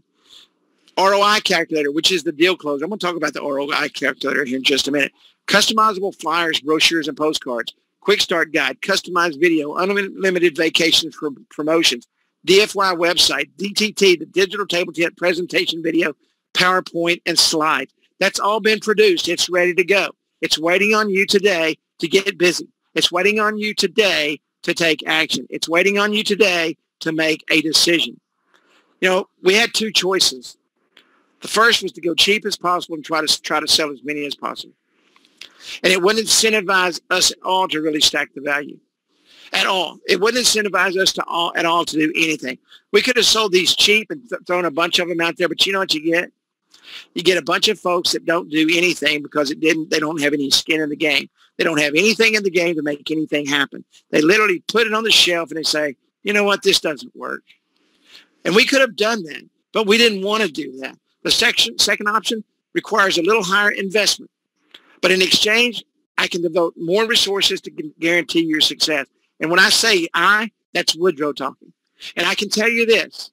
ROI calculator, which is the deal closer. I'm going to talk about the ROI calculator here in just a minute. Customizable flyers, brochures, and postcards. quick start guide, customized video, unlimited vacations for promotions, DFY website, DTT, the digital table tent presentation video, PowerPoint, and slides. That's all been produced. It's ready to go. It's waiting on you today to get busy. It's waiting on you today to take action. It's waiting on you today to make a decision. You know, we had two choices. The first was to go cheap as possible and try to try to sell as many as possible. And it wouldn't incentivize us at all to really stack the value. At all. It wouldn't incentivize us to all at all to do anything. We could have sold these cheap and th- thrown a bunch of them out there, but you know what you get? You get a bunch of folks that don't do anything because it didn't they don't have any skin in the game. They don't have anything in the game to make anything happen. They literally put it on the shelf and they say, you know what, this doesn't work. And we could have done that, but we didn't want to do that. The section, second option requires a little higher investment. But in exchange, I can devote more resources to guarantee your success. And when I say I, that's Woodrow talking. And I can tell you this,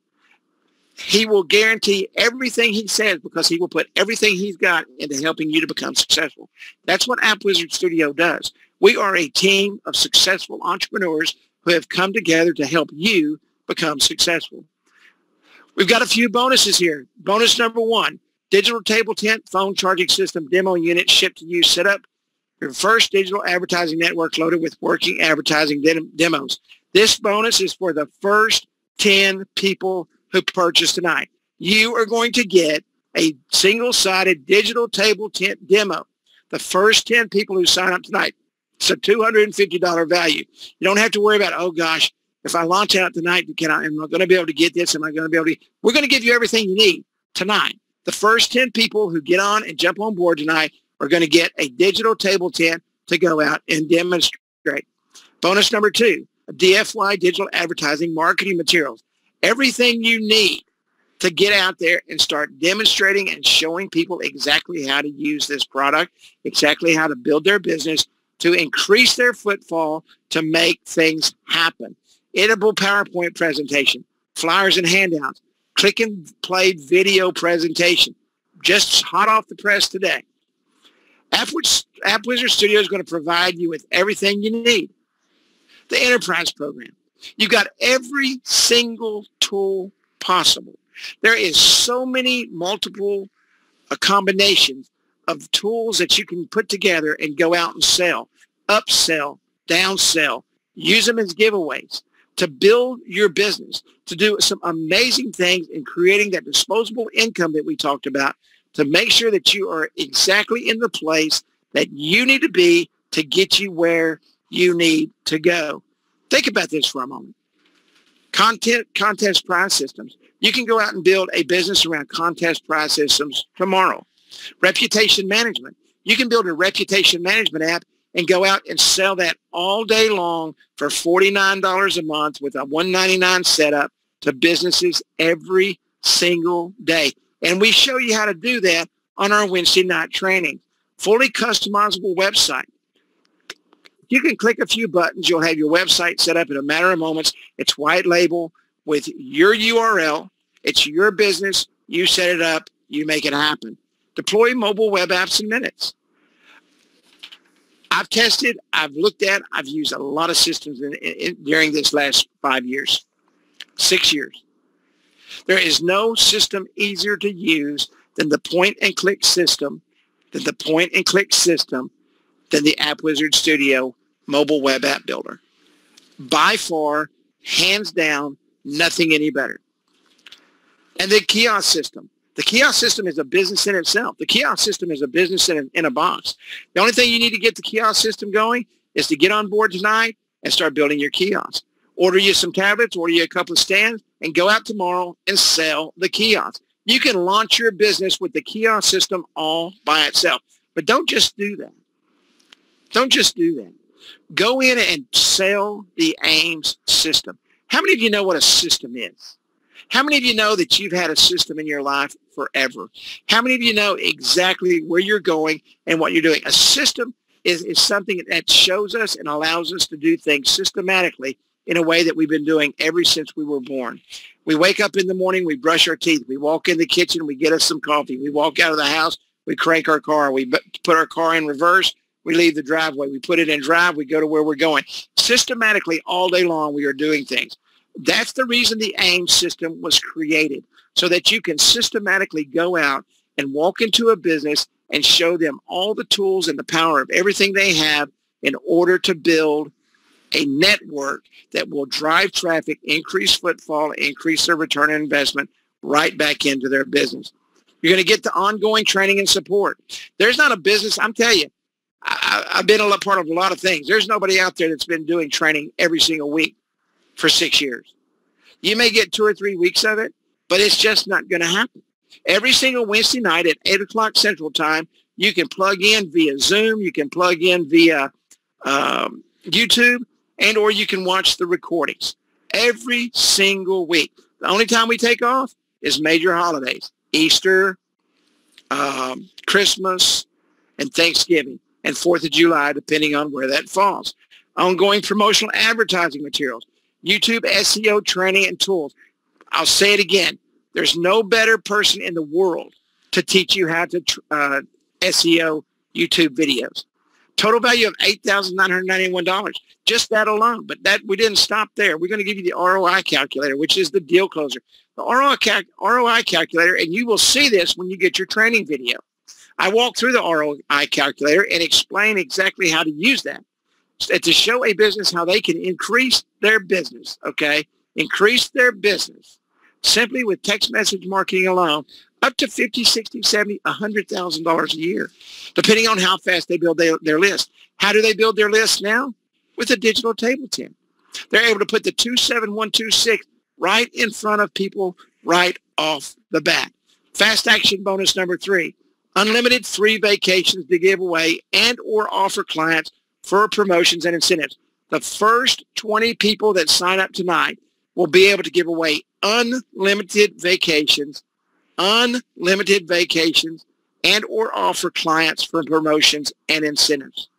he will guarantee everything he says because he will put everything he's got into helping you to become successful. That's what App Wizard Studio does. We are a team of successful entrepreneurs who have come together to help you become successful. We've got a few bonuses here. Bonus number one, digital table tent phone charging system demo unit shipped to you. Set up your first digital advertising network loaded with working advertising demos. This bonus is for the first 10 people who purchase tonight. You are going to get a single-sided digital table tent demo. The first 10 people who sign up tonight. It's a $250 value. You don't have to worry about, oh gosh, if I launch out tonight, can I, am I going to be able to get this? Am I going to be able to? We're going to give you everything you need tonight. The first 10 people who get on and jump on board tonight are going to get a digital table tent to go out and demonstrate. Bonus number two, DFY digital advertising marketing materials. Everything you need to get out there and start demonstrating and showing people exactly how to use this product, exactly how to build their business, to increase their footfall, to make things happen editable PowerPoint presentation, flyers and handouts, click and play video presentation, just hot off the press today. App, App Wizard Studio is going to provide you with everything you need. The enterprise program. You've got every single tool possible. There is so many multiple uh, combinations of tools that you can put together and go out and sell, upsell, downsell, use them as giveaways to build your business, to do some amazing things in creating that disposable income that we talked about, to make sure that you are exactly in the place that you need to be to get you where you need to go. Think about this for a moment. Content, contest prize systems. You can go out and build a business around contest prize systems tomorrow. Reputation management. You can build a reputation management app and go out and sell that all day long for $49 a month with a 199 setup to businesses every single day. And we show you how to do that on our Wednesday night training. Fully customizable website. You can click a few buttons. You'll have your website set up in a matter of moments. It's white label with your URL. It's your business. You set it up. You make it happen. Deploy mobile web apps in minutes. I've tested, I've looked at, I've used a lot of systems in, in, during this last five years, six years. There is no system easier to use than the point and click system, than the point and click system, than the App Wizard Studio mobile web app builder. By far, hands down, nothing any better. And the kiosk system. The kiosk system is a business in itself. The kiosk system is a business in a, in a box. The only thing you need to get the kiosk system going is to get on board tonight and start building your kiosk. Order you some tablets, order you a couple of stands, and go out tomorrow and sell the kiosk. You can launch your business with the kiosk system all by itself. But don't just do that. Don't just do that. Go in and sell the AIMS system. How many of you know what a system is? How many of you know that you've had a system in your life forever? How many of you know exactly where you're going and what you're doing? A system is, is something that shows us and allows us to do things systematically in a way that we've been doing ever since we were born. We wake up in the morning, we brush our teeth, we walk in the kitchen, we get us some coffee, we walk out of the house, we crank our car, we put our car in reverse, we leave the driveway. We put it in drive. We go to where we're going. Systematically, all day long, we are doing things. That's the reason the AIM system was created, so that you can systematically go out and walk into a business and show them all the tools and the power of everything they have in order to build a network that will drive traffic, increase footfall, increase their return on investment right back into their business. You're going to get the ongoing training and support. There's not a business, I'm telling you, I, have been a part of a lot of things. There's nobody out there that's been doing training every single week for six years. You may get two or three weeks of it, but it's just not going to happen. Every single Wednesday night at 8 o'clock Central Time, you can plug in via Zoom, you can plug in via um, YouTube, and or you can watch the recordings every single week. The only time we take off is major holidays, Easter, um, Christmas, and Thanksgiving, and 4th of July, depending on where that falls. Ongoing promotional advertising materials, YouTube SEO training and tools. I'll say it again. There's no better person in the world to teach you how to uh, SEO YouTube videos. Total value of $8,991. Just that alone. But that we didn't stop there. We're going to give you the ROI calculator, which is the deal closer. The ROI, cal- ROI calculator, and you will see this when you get your training video. I walk through the ROI calculator and explain exactly how to use that to show a business how they can increase their business, okay? Increase their business simply with text message marketing alone up to 50, 60, 70, $100,000 a year, depending on how fast they build their, their list. How do they build their list now? With a digital table tent. They're able to put the 27126 right in front of people right off the bat. Fast action bonus number three, unlimited free vacations to give away and or offer clients for promotions and incentives. The first 20 people that sign up tonight will be able to give away unlimited vacations unlimited vacations and or offer clients for promotions and incentives.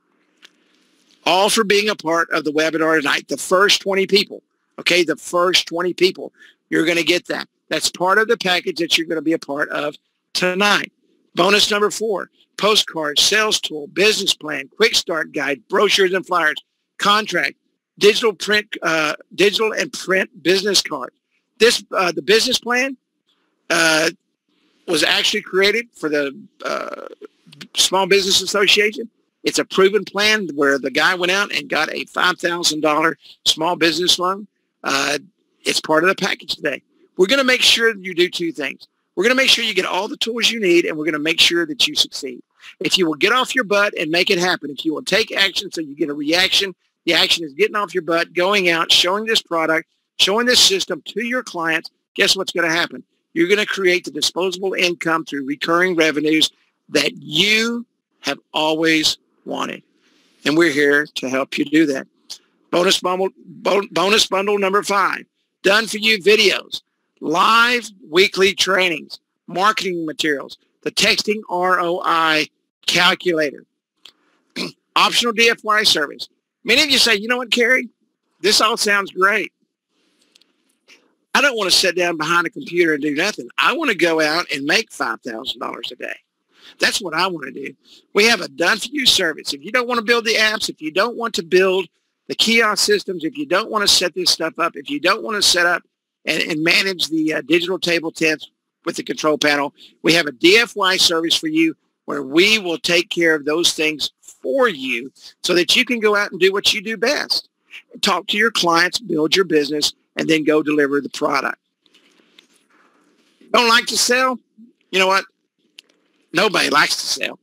All for being a part of the webinar tonight. The first 20 people, okay, the first 20 people, you're going to get that. That's part of the package that you're going to be a part of tonight. Bonus number four, postcards, sales tool, business plan, quick start guide, brochures and flyers, contract, digital print, uh, digital and print business cards. This, uh, the business plan, uh, was actually created for the uh, Small Business Association. It's a proven plan where the guy went out and got a $5,000 small business loan. Uh, it's part of the package today. We're going to make sure you do two things. We're going to make sure you get all the tools you need, and we're going to make sure that you succeed. If you will get off your butt and make it happen, if you will take action so you get a reaction, the action is getting off your butt, going out, showing this product, showing this system to your clients, guess what's going to happen? You're going to create the disposable income through recurring revenues that you have always wanted. And we're here to help you do that. Bonus bundle, bonus bundle number five, done for you videos, live weekly trainings, marketing materials, the texting ROI calculator, optional DFY service. Many of you say, you know what, Carey, this all sounds great. I don't want to sit down behind a computer and do nothing. I want to go out and make $5,000 a day. That's what I want to do. We have a done for you service. If you don't want to build the apps, if you don't want to build the kiosk systems, if you don't want to set this stuff up, if you don't want to set up and, and manage the uh, digital table tents with the control panel, we have a DFY service for you where we will take care of those things for you so that you can go out and do what you do best. Talk to your clients, build your business, and then go deliver the product. Don't like to sell? You know what? Nobody likes to sell,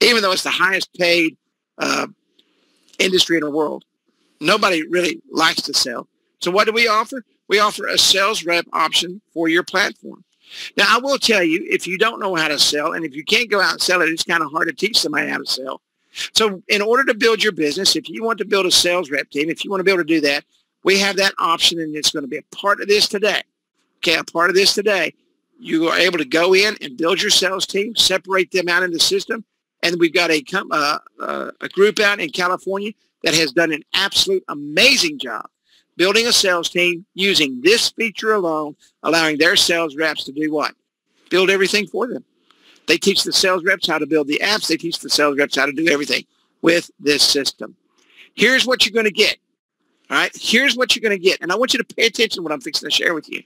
even though it's the highest paid uh, industry in the world. Nobody really likes to sell. So what do we offer? We offer a sales rep option for your platform. Now, I will tell you, if you don't know how to sell, and if you can't go out and sell it, it's kind of hard to teach somebody how to sell. So in order to build your business, if you want to build a sales rep team, if you want to be able to do that, we have that option and it's going to be a part of this today. Okay, a part of this today. You are able to go in and build your sales team, separate them out in the system. And we've got a, uh, uh, a group out in California that has done an absolute amazing job building a sales team using this feature alone, allowing their sales reps to do what? Build everything for them. They teach the sales reps how to build the apps. They teach the sales reps how to do everything. with this system. Here's what you're going to get. All right. Here's what you're going to get. And I want you to pay attention to what I'm fixing to share with you.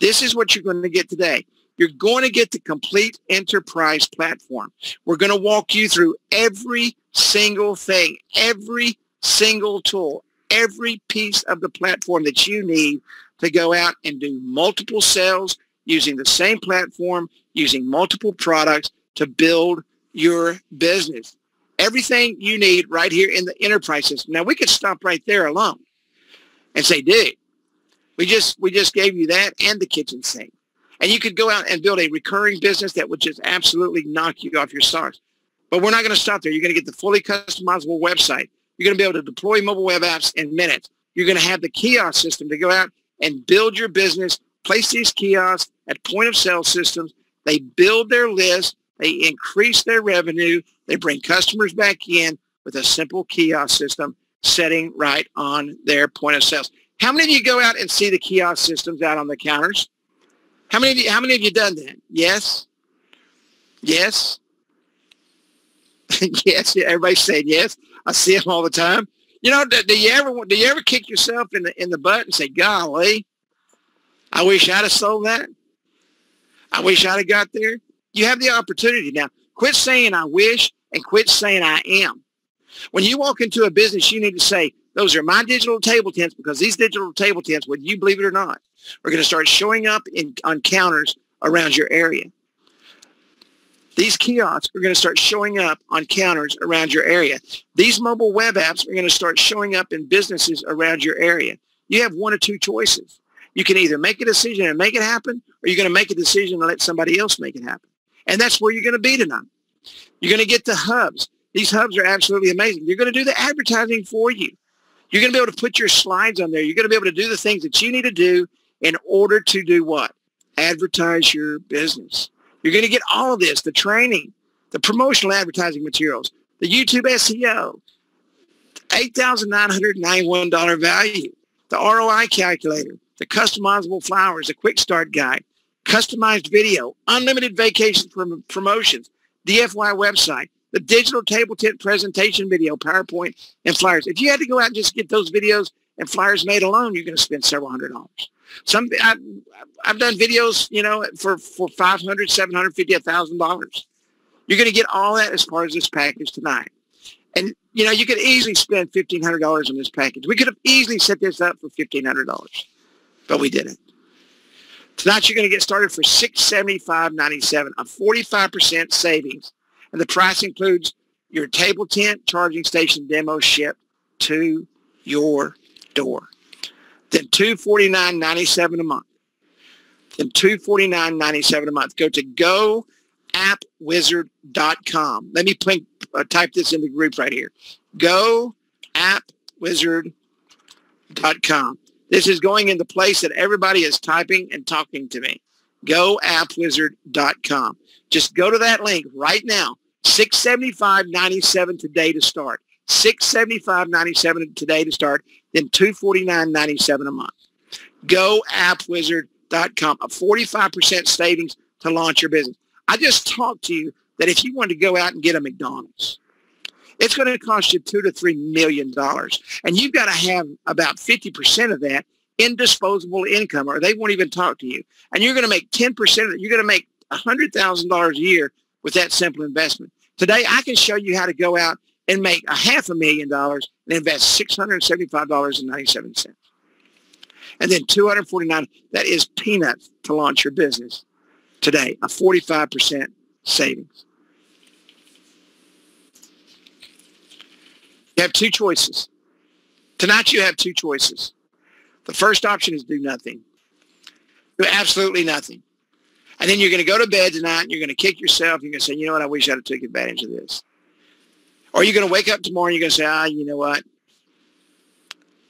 This is what you're going to get today. You're going to get the complete enterprise platform. We're going to walk you through every single thing, every single tool, every piece of the platform that you need to go out and do multiple sales using the same platform, using multiple products to build your business. Everything you need right here in the enterprise system. Now we could stop right there alone and say, dude, we just we just gave you that and the kitchen sink. And you could go out and build a recurring business that would just absolutely knock you off your socks. But we're not going to stop there. You're going to get the fully customizable website. You're going to be able to deploy mobile web apps in minutes. You're going to have the kiosk system to go out and build your business, place these kiosks at point of sale systems. They build their list. They increase their revenue. They bring customers back in with a simple kiosk system setting right on their point of sales. How many of you go out and see the kiosk systems out on the counters? How many of you, how many of you done that? Yes? Yes? yes, everybody said yes. I see them all the time. You know, do, do, you ever do you ever kick yourself in the in the butt and say, "Golly, I wish I'd have sold that. I wish I'd have got there." You have the opportunity now. Quit saying "I wish" and quit saying "I am." When you walk into a business, you need to say, "Those are my digital table tents," because these digital table tents, whether you believe it or not, are going to start showing up in on counters around your area. These kiosks are going to start showing up on counters around your area. These mobile web apps are going to start showing up in businesses around your area. You have one or two choices. You can either make a decision and make it happen, or you're going to make a decision and let somebody else make it happen. And that's where you're going to be tonight. You're going to get the hubs. These hubs are absolutely amazing. You're going to do the advertising for you. You're going to be able to put your slides on there. You're going to be able to do the things that you need to do in order to do what? Advertise your business. You're going to get all of this, the training, the promotional advertising materials, the YouTube SEO, $8,991 value, the ROI calculator, the customizable flowers, a quick start guide, customized video, unlimited vacation prom- promotions, DFY website, the digital table tent presentation video, PowerPoint, and flyers. If you had to go out and just get those videos and flyers made alone, you're going to spend several hundred dollars. Some I've, I've done videos, you know, for for five hundred, seven hundred fifty, a thousand dollars. You're going to get all that as part of this package tonight. And you know, you could easily spend fifteen hundred dollars on this package. We could have easily set this up for fifteen hundred dollars, but we didn't. Tonight you're going to get started for six seventy five ninety seven, a forty five percent savings, and the price includes your table tent charging station demo shipped to your door then two forty nine ninety seven a month. Then two forty nine ninety seven a month. Go to goappwizard.com. Let me plink, uh, type this in the group right here. Goappwizard.com. This is going in the place that everybody is typing and talking to me. Goappwizard.com. Just go to that link right now. 675.97 today to start. 675.97 today to start then $249.97 a month. GoAppWizard.com, a 45% savings to launch your business. I just talked to you that if you wanted to go out and get a McDonald's, it's going to cost you two to three million dollars. And you've got to have about 50% of that in disposable income or they won't even talk to you. And you're going to make 10% of it. You're going to make $100,000 a year with that simple investment. Today, I can show you how to go out and make a half a million dollars and invest $675.97. And then 249 that is peanuts to launch your business today, a 45% savings. You have two choices. Tonight you have two choices. The first option is do nothing. Do absolutely nothing. And then you're going to go to bed tonight and you're going to kick yourself. and You're going to say, you know what, I wish I'd have taken advantage of this. Or you're going to wake up tomorrow and you're going to say, ah, you know what?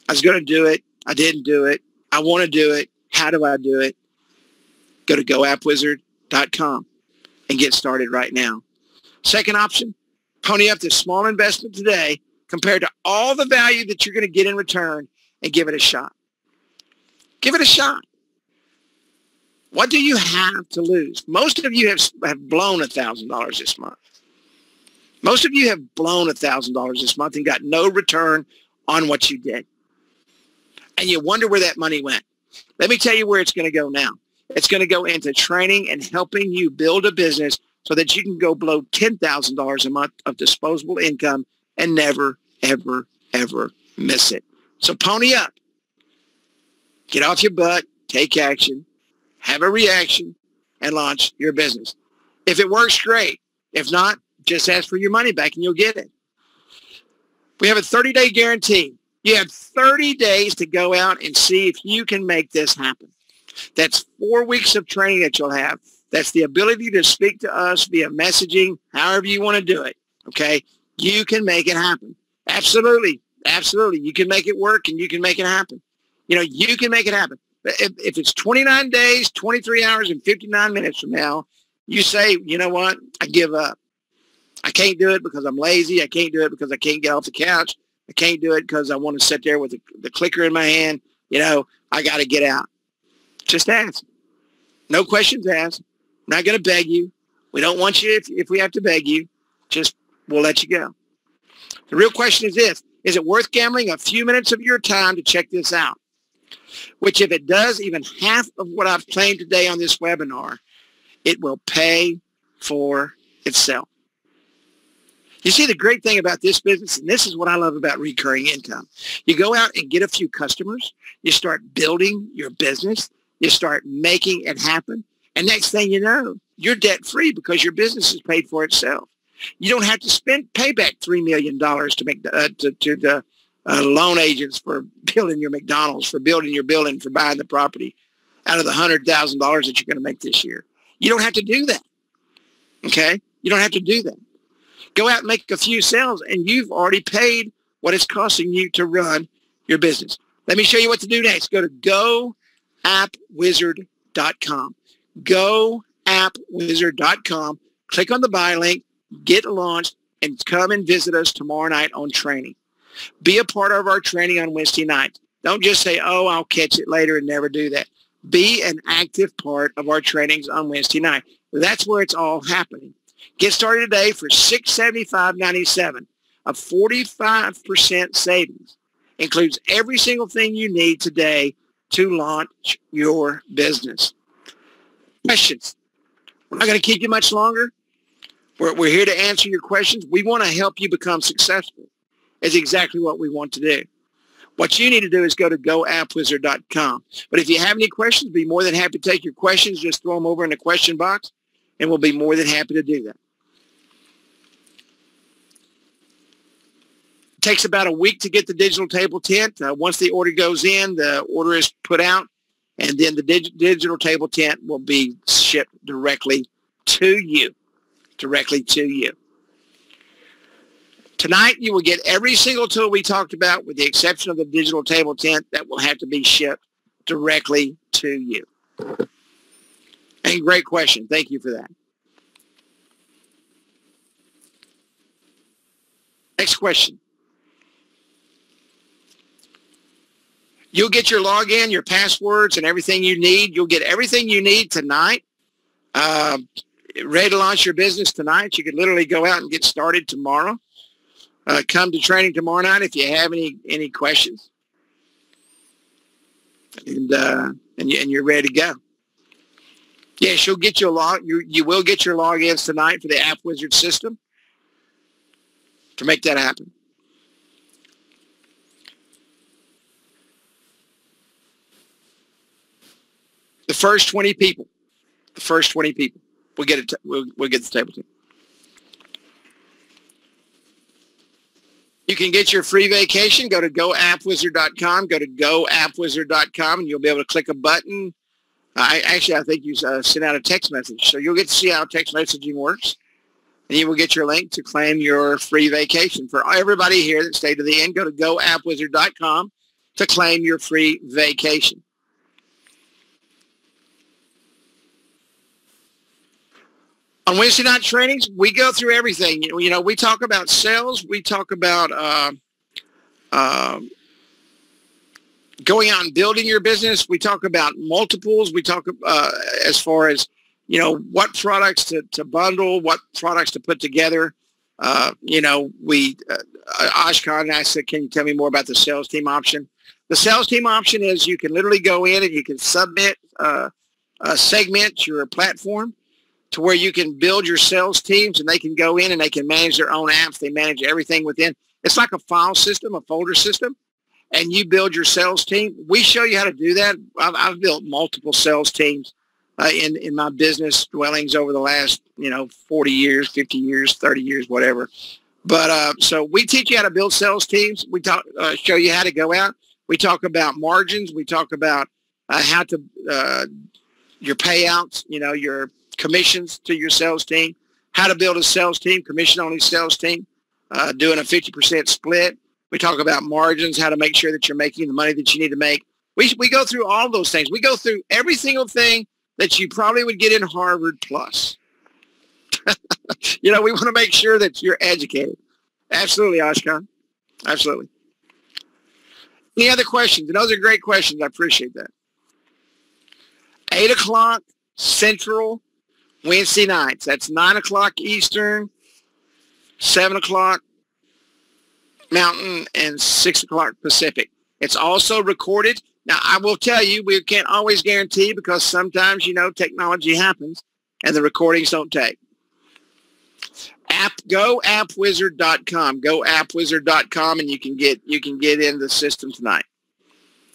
I was going to do it. I didn't do it. I want to do it. How do I do it? Go to goappwizard.com and get started right now. Second option, pony up this small investment today compared to all the value that you're going to get in return and give it a shot. Give it a shot. What do you have to lose? Most of you have, have blown $1,000 this month. Most of you have blown $1,000 this month and got no return on what you did. And you wonder where that money went. Let me tell you where it's going to go now. It's going to go into training and helping you build a business so that you can go below $10,000 a month of disposable income and never, ever, ever miss it. So pony up. Get off your butt, take action, have a reaction, and launch your business. If it works, great. If not, just ask for your money back and you'll get it. We have a 30-day guarantee. You have 30 days to go out and see if you can make this happen. That's four weeks of training that you'll have. That's the ability to speak to us via messaging, however you want to do it. Okay. You can make it happen. Absolutely. Absolutely. You can make it work and you can make it happen. You know, you can make it happen. If, if it's 29 days, 23 hours, and 59 minutes from now, you say, you know what? I give up. I can't do it because I'm lazy. I can't do it because I can't get off the couch. I can't do it because I want to sit there with the, the clicker in my hand. You know, I got to get out. Just ask. No questions asked. I'm not going to beg you. We don't want you if, if we have to beg you. Just we'll let you go. The real question is this. Is it worth gambling a few minutes of your time to check this out? Which if it does even half of what I've claimed today on this webinar, it will pay for itself. You see, the great thing about this business, and this is what I love about recurring income, you go out and get a few customers, you start building your business, you start making it happen, and next thing you know, you're debt free because your business is paid for itself. You don't have to spend pay back three million dollars to make uh, to, to the uh, loan agents for building your McDonald's, for building your building, for buying the property out of the hundred thousand dollars that you're going to make this year. You don't have to do that. Okay, you don't have to do that. Go out and make a few sales, and you've already paid what it's costing you to run your business. Let me show you what to do next. Go to goappwizard.com. Goappwizard.com. Click on the buy link get launched, and come and visit us tomorrow night on training. Be a part of our training on Wednesday night. Don't just say, oh, I'll catch it later and never do that. Be an active part of our trainings on Wednesday night. That's where it's all happening. Get started today for $675.97, a 45% savings. Includes every single thing you need today to launch your business. Questions? We're not going to keep you much longer. We're, we're here to answer your questions. We want to help you become successful is exactly what we want to do. What you need to do is go to goappwizard.com. But if you have any questions, be more than happy to take your questions. Just throw them over in the question box, and we'll be more than happy to do that. It takes about a week to get the digital table tent. Uh, once the order goes in, the order is put out, and then the dig- digital table tent will be shipped directly to you directly to you. Tonight, you will get every single tool we talked about with the exception of the digital table tent that will have to be shipped directly to you. Great question. Thank you for that. Next question. You'll get your login, your passwords, and everything you need. You'll get everything you need tonight. Uh, ready to launch your business tonight, you could literally go out and get started tomorrow. Uh, come to training tomorrow night if you have any any questions, and uh, and, you, and you're ready to go. Yes, you'll get your log. You you will get your logins tonight for the App Wizard system to make that happen. The first 20 people, the first 20 people We'll get it. We'll, we'll get the table tent. You can get your free vacation. Go to goappwizard.com. Go to goappwizard.com, and you'll be able to click a button. I actually, I think you uh, sent out a text message, so you'll get to see how text messaging works, and you will get your link to claim your free vacation. For everybody here that stayed to the end, go to goappwizard.com to claim your free vacation. on Wednesday night trainings, we go through everything. You know, we talk about sales. We talk about uh, uh, going out and building your business. We talk about multiples. We talk uh, as far as, you know, what products to, to bundle, what products to put together. Uh, you know, we, uh, I said, can you tell me more about the sales team option? The sales team option is you can literally go in and you can submit, uh, segment your platform to where you can build your sales teams and they can go in and they can manage their own apps. They manage everything within. It's like a file system, a folder system, and you build your sales team. We show you how to do that. I've, I've built multiple sales teams uh, in, in my business dwellings over the last, you know, 40 years, 50 years, 30 years, whatever. But uh, so we teach you how to build sales teams. We talk, uh, show you how to go out. We talk about margins. We talk about uh, how to uh, your payouts, you know, your commissions to your sales team, how to build a sales team, commission only sales team, uh, doing a 50% split. We talk about margins, how to make sure that you're making the money that you need to make. We, we go through all those things. We go through every single thing that you probably would get in Harvard plus. you know, we want to make sure that you're educated. Absolutely, Ashkan. Absolutely. Any other questions? And those are great questions. I appreciate that. 8 o'clock Central Wednesday nights. That's 9 o'clock Eastern, 7 o'clock Mountain, and 6 o'clock Pacific. It's also recorded. Now, I will tell you, we can't always guarantee because sometimes, you know, technology happens and the recordings don't take. App, go appwizard.com. Go appwizard.com and you can get you can get in the system tonight.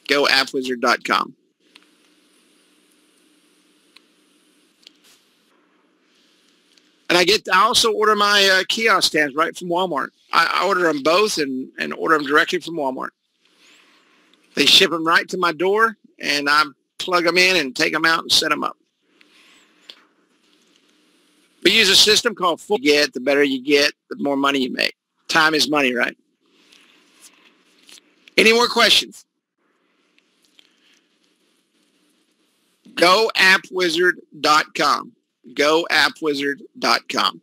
Go appwizard.com. And I get I also order my uh, kiosk stands right from Walmart. I, order them both and, and order them directly from Walmart. They ship them right to my door, and I plug them in and take them out and set them up. We use a system called Full Get. The better you get, the more money you make. Time is money, right? Any more questions? GoAppWizard.com goappwizard.com.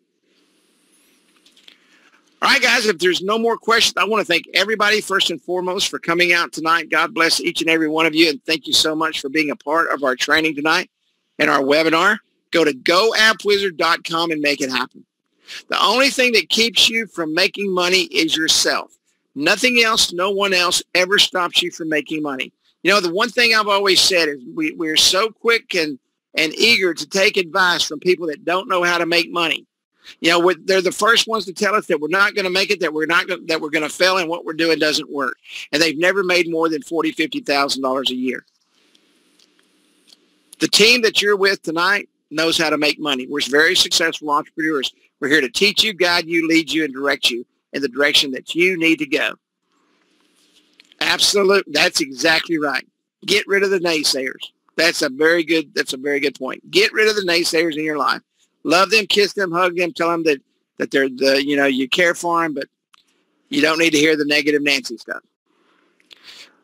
All right, guys, if there's no more questions, I want to thank everybody first and foremost for coming out tonight. God bless each and every one of you, and thank you so much for being a part of our training tonight and our webinar. Go to goappwizard.com and make it happen. The only thing that keeps you from making money is yourself. Nothing else, no one else ever stops you from making money. You know, the one thing I've always said is we, we're so quick and and eager to take advice from people that don't know how to make money. You know, they're the first ones to tell us that we're not going to make it, that we're not gonna, that we're going to fail, and what we're doing doesn't work. And they've never made more than forty, fifty thousand dollars a year. The team that you're with tonight knows how to make money. We're very successful entrepreneurs. We're here to teach you, guide you, lead you, and direct you in the direction that you need to go. Absolutely. That's exactly right. Get rid of the naysayers. That's a very good. That's a very good point. Get rid of the naysayers in your life. Love them, kiss them, hug them, tell them that that they're the you know you care for them, but you don't need to hear the negative Nancy stuff.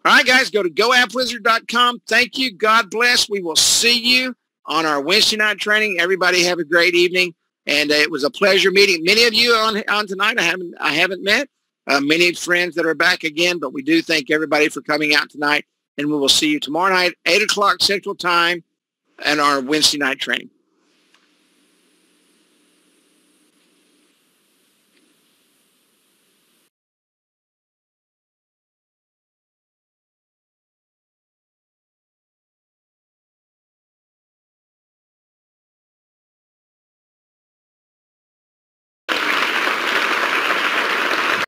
All right, guys, go to goappwizard.com. Thank you. God bless. We will see you on our Wednesday night training. Everybody have a great evening, and uh, it was a pleasure meeting many of you on on tonight. I haven't I haven't met uh, many friends that are back again, but we do thank everybody for coming out tonight and we will see you tomorrow night, 8 o'clock Central Time, and our Wednesday night training.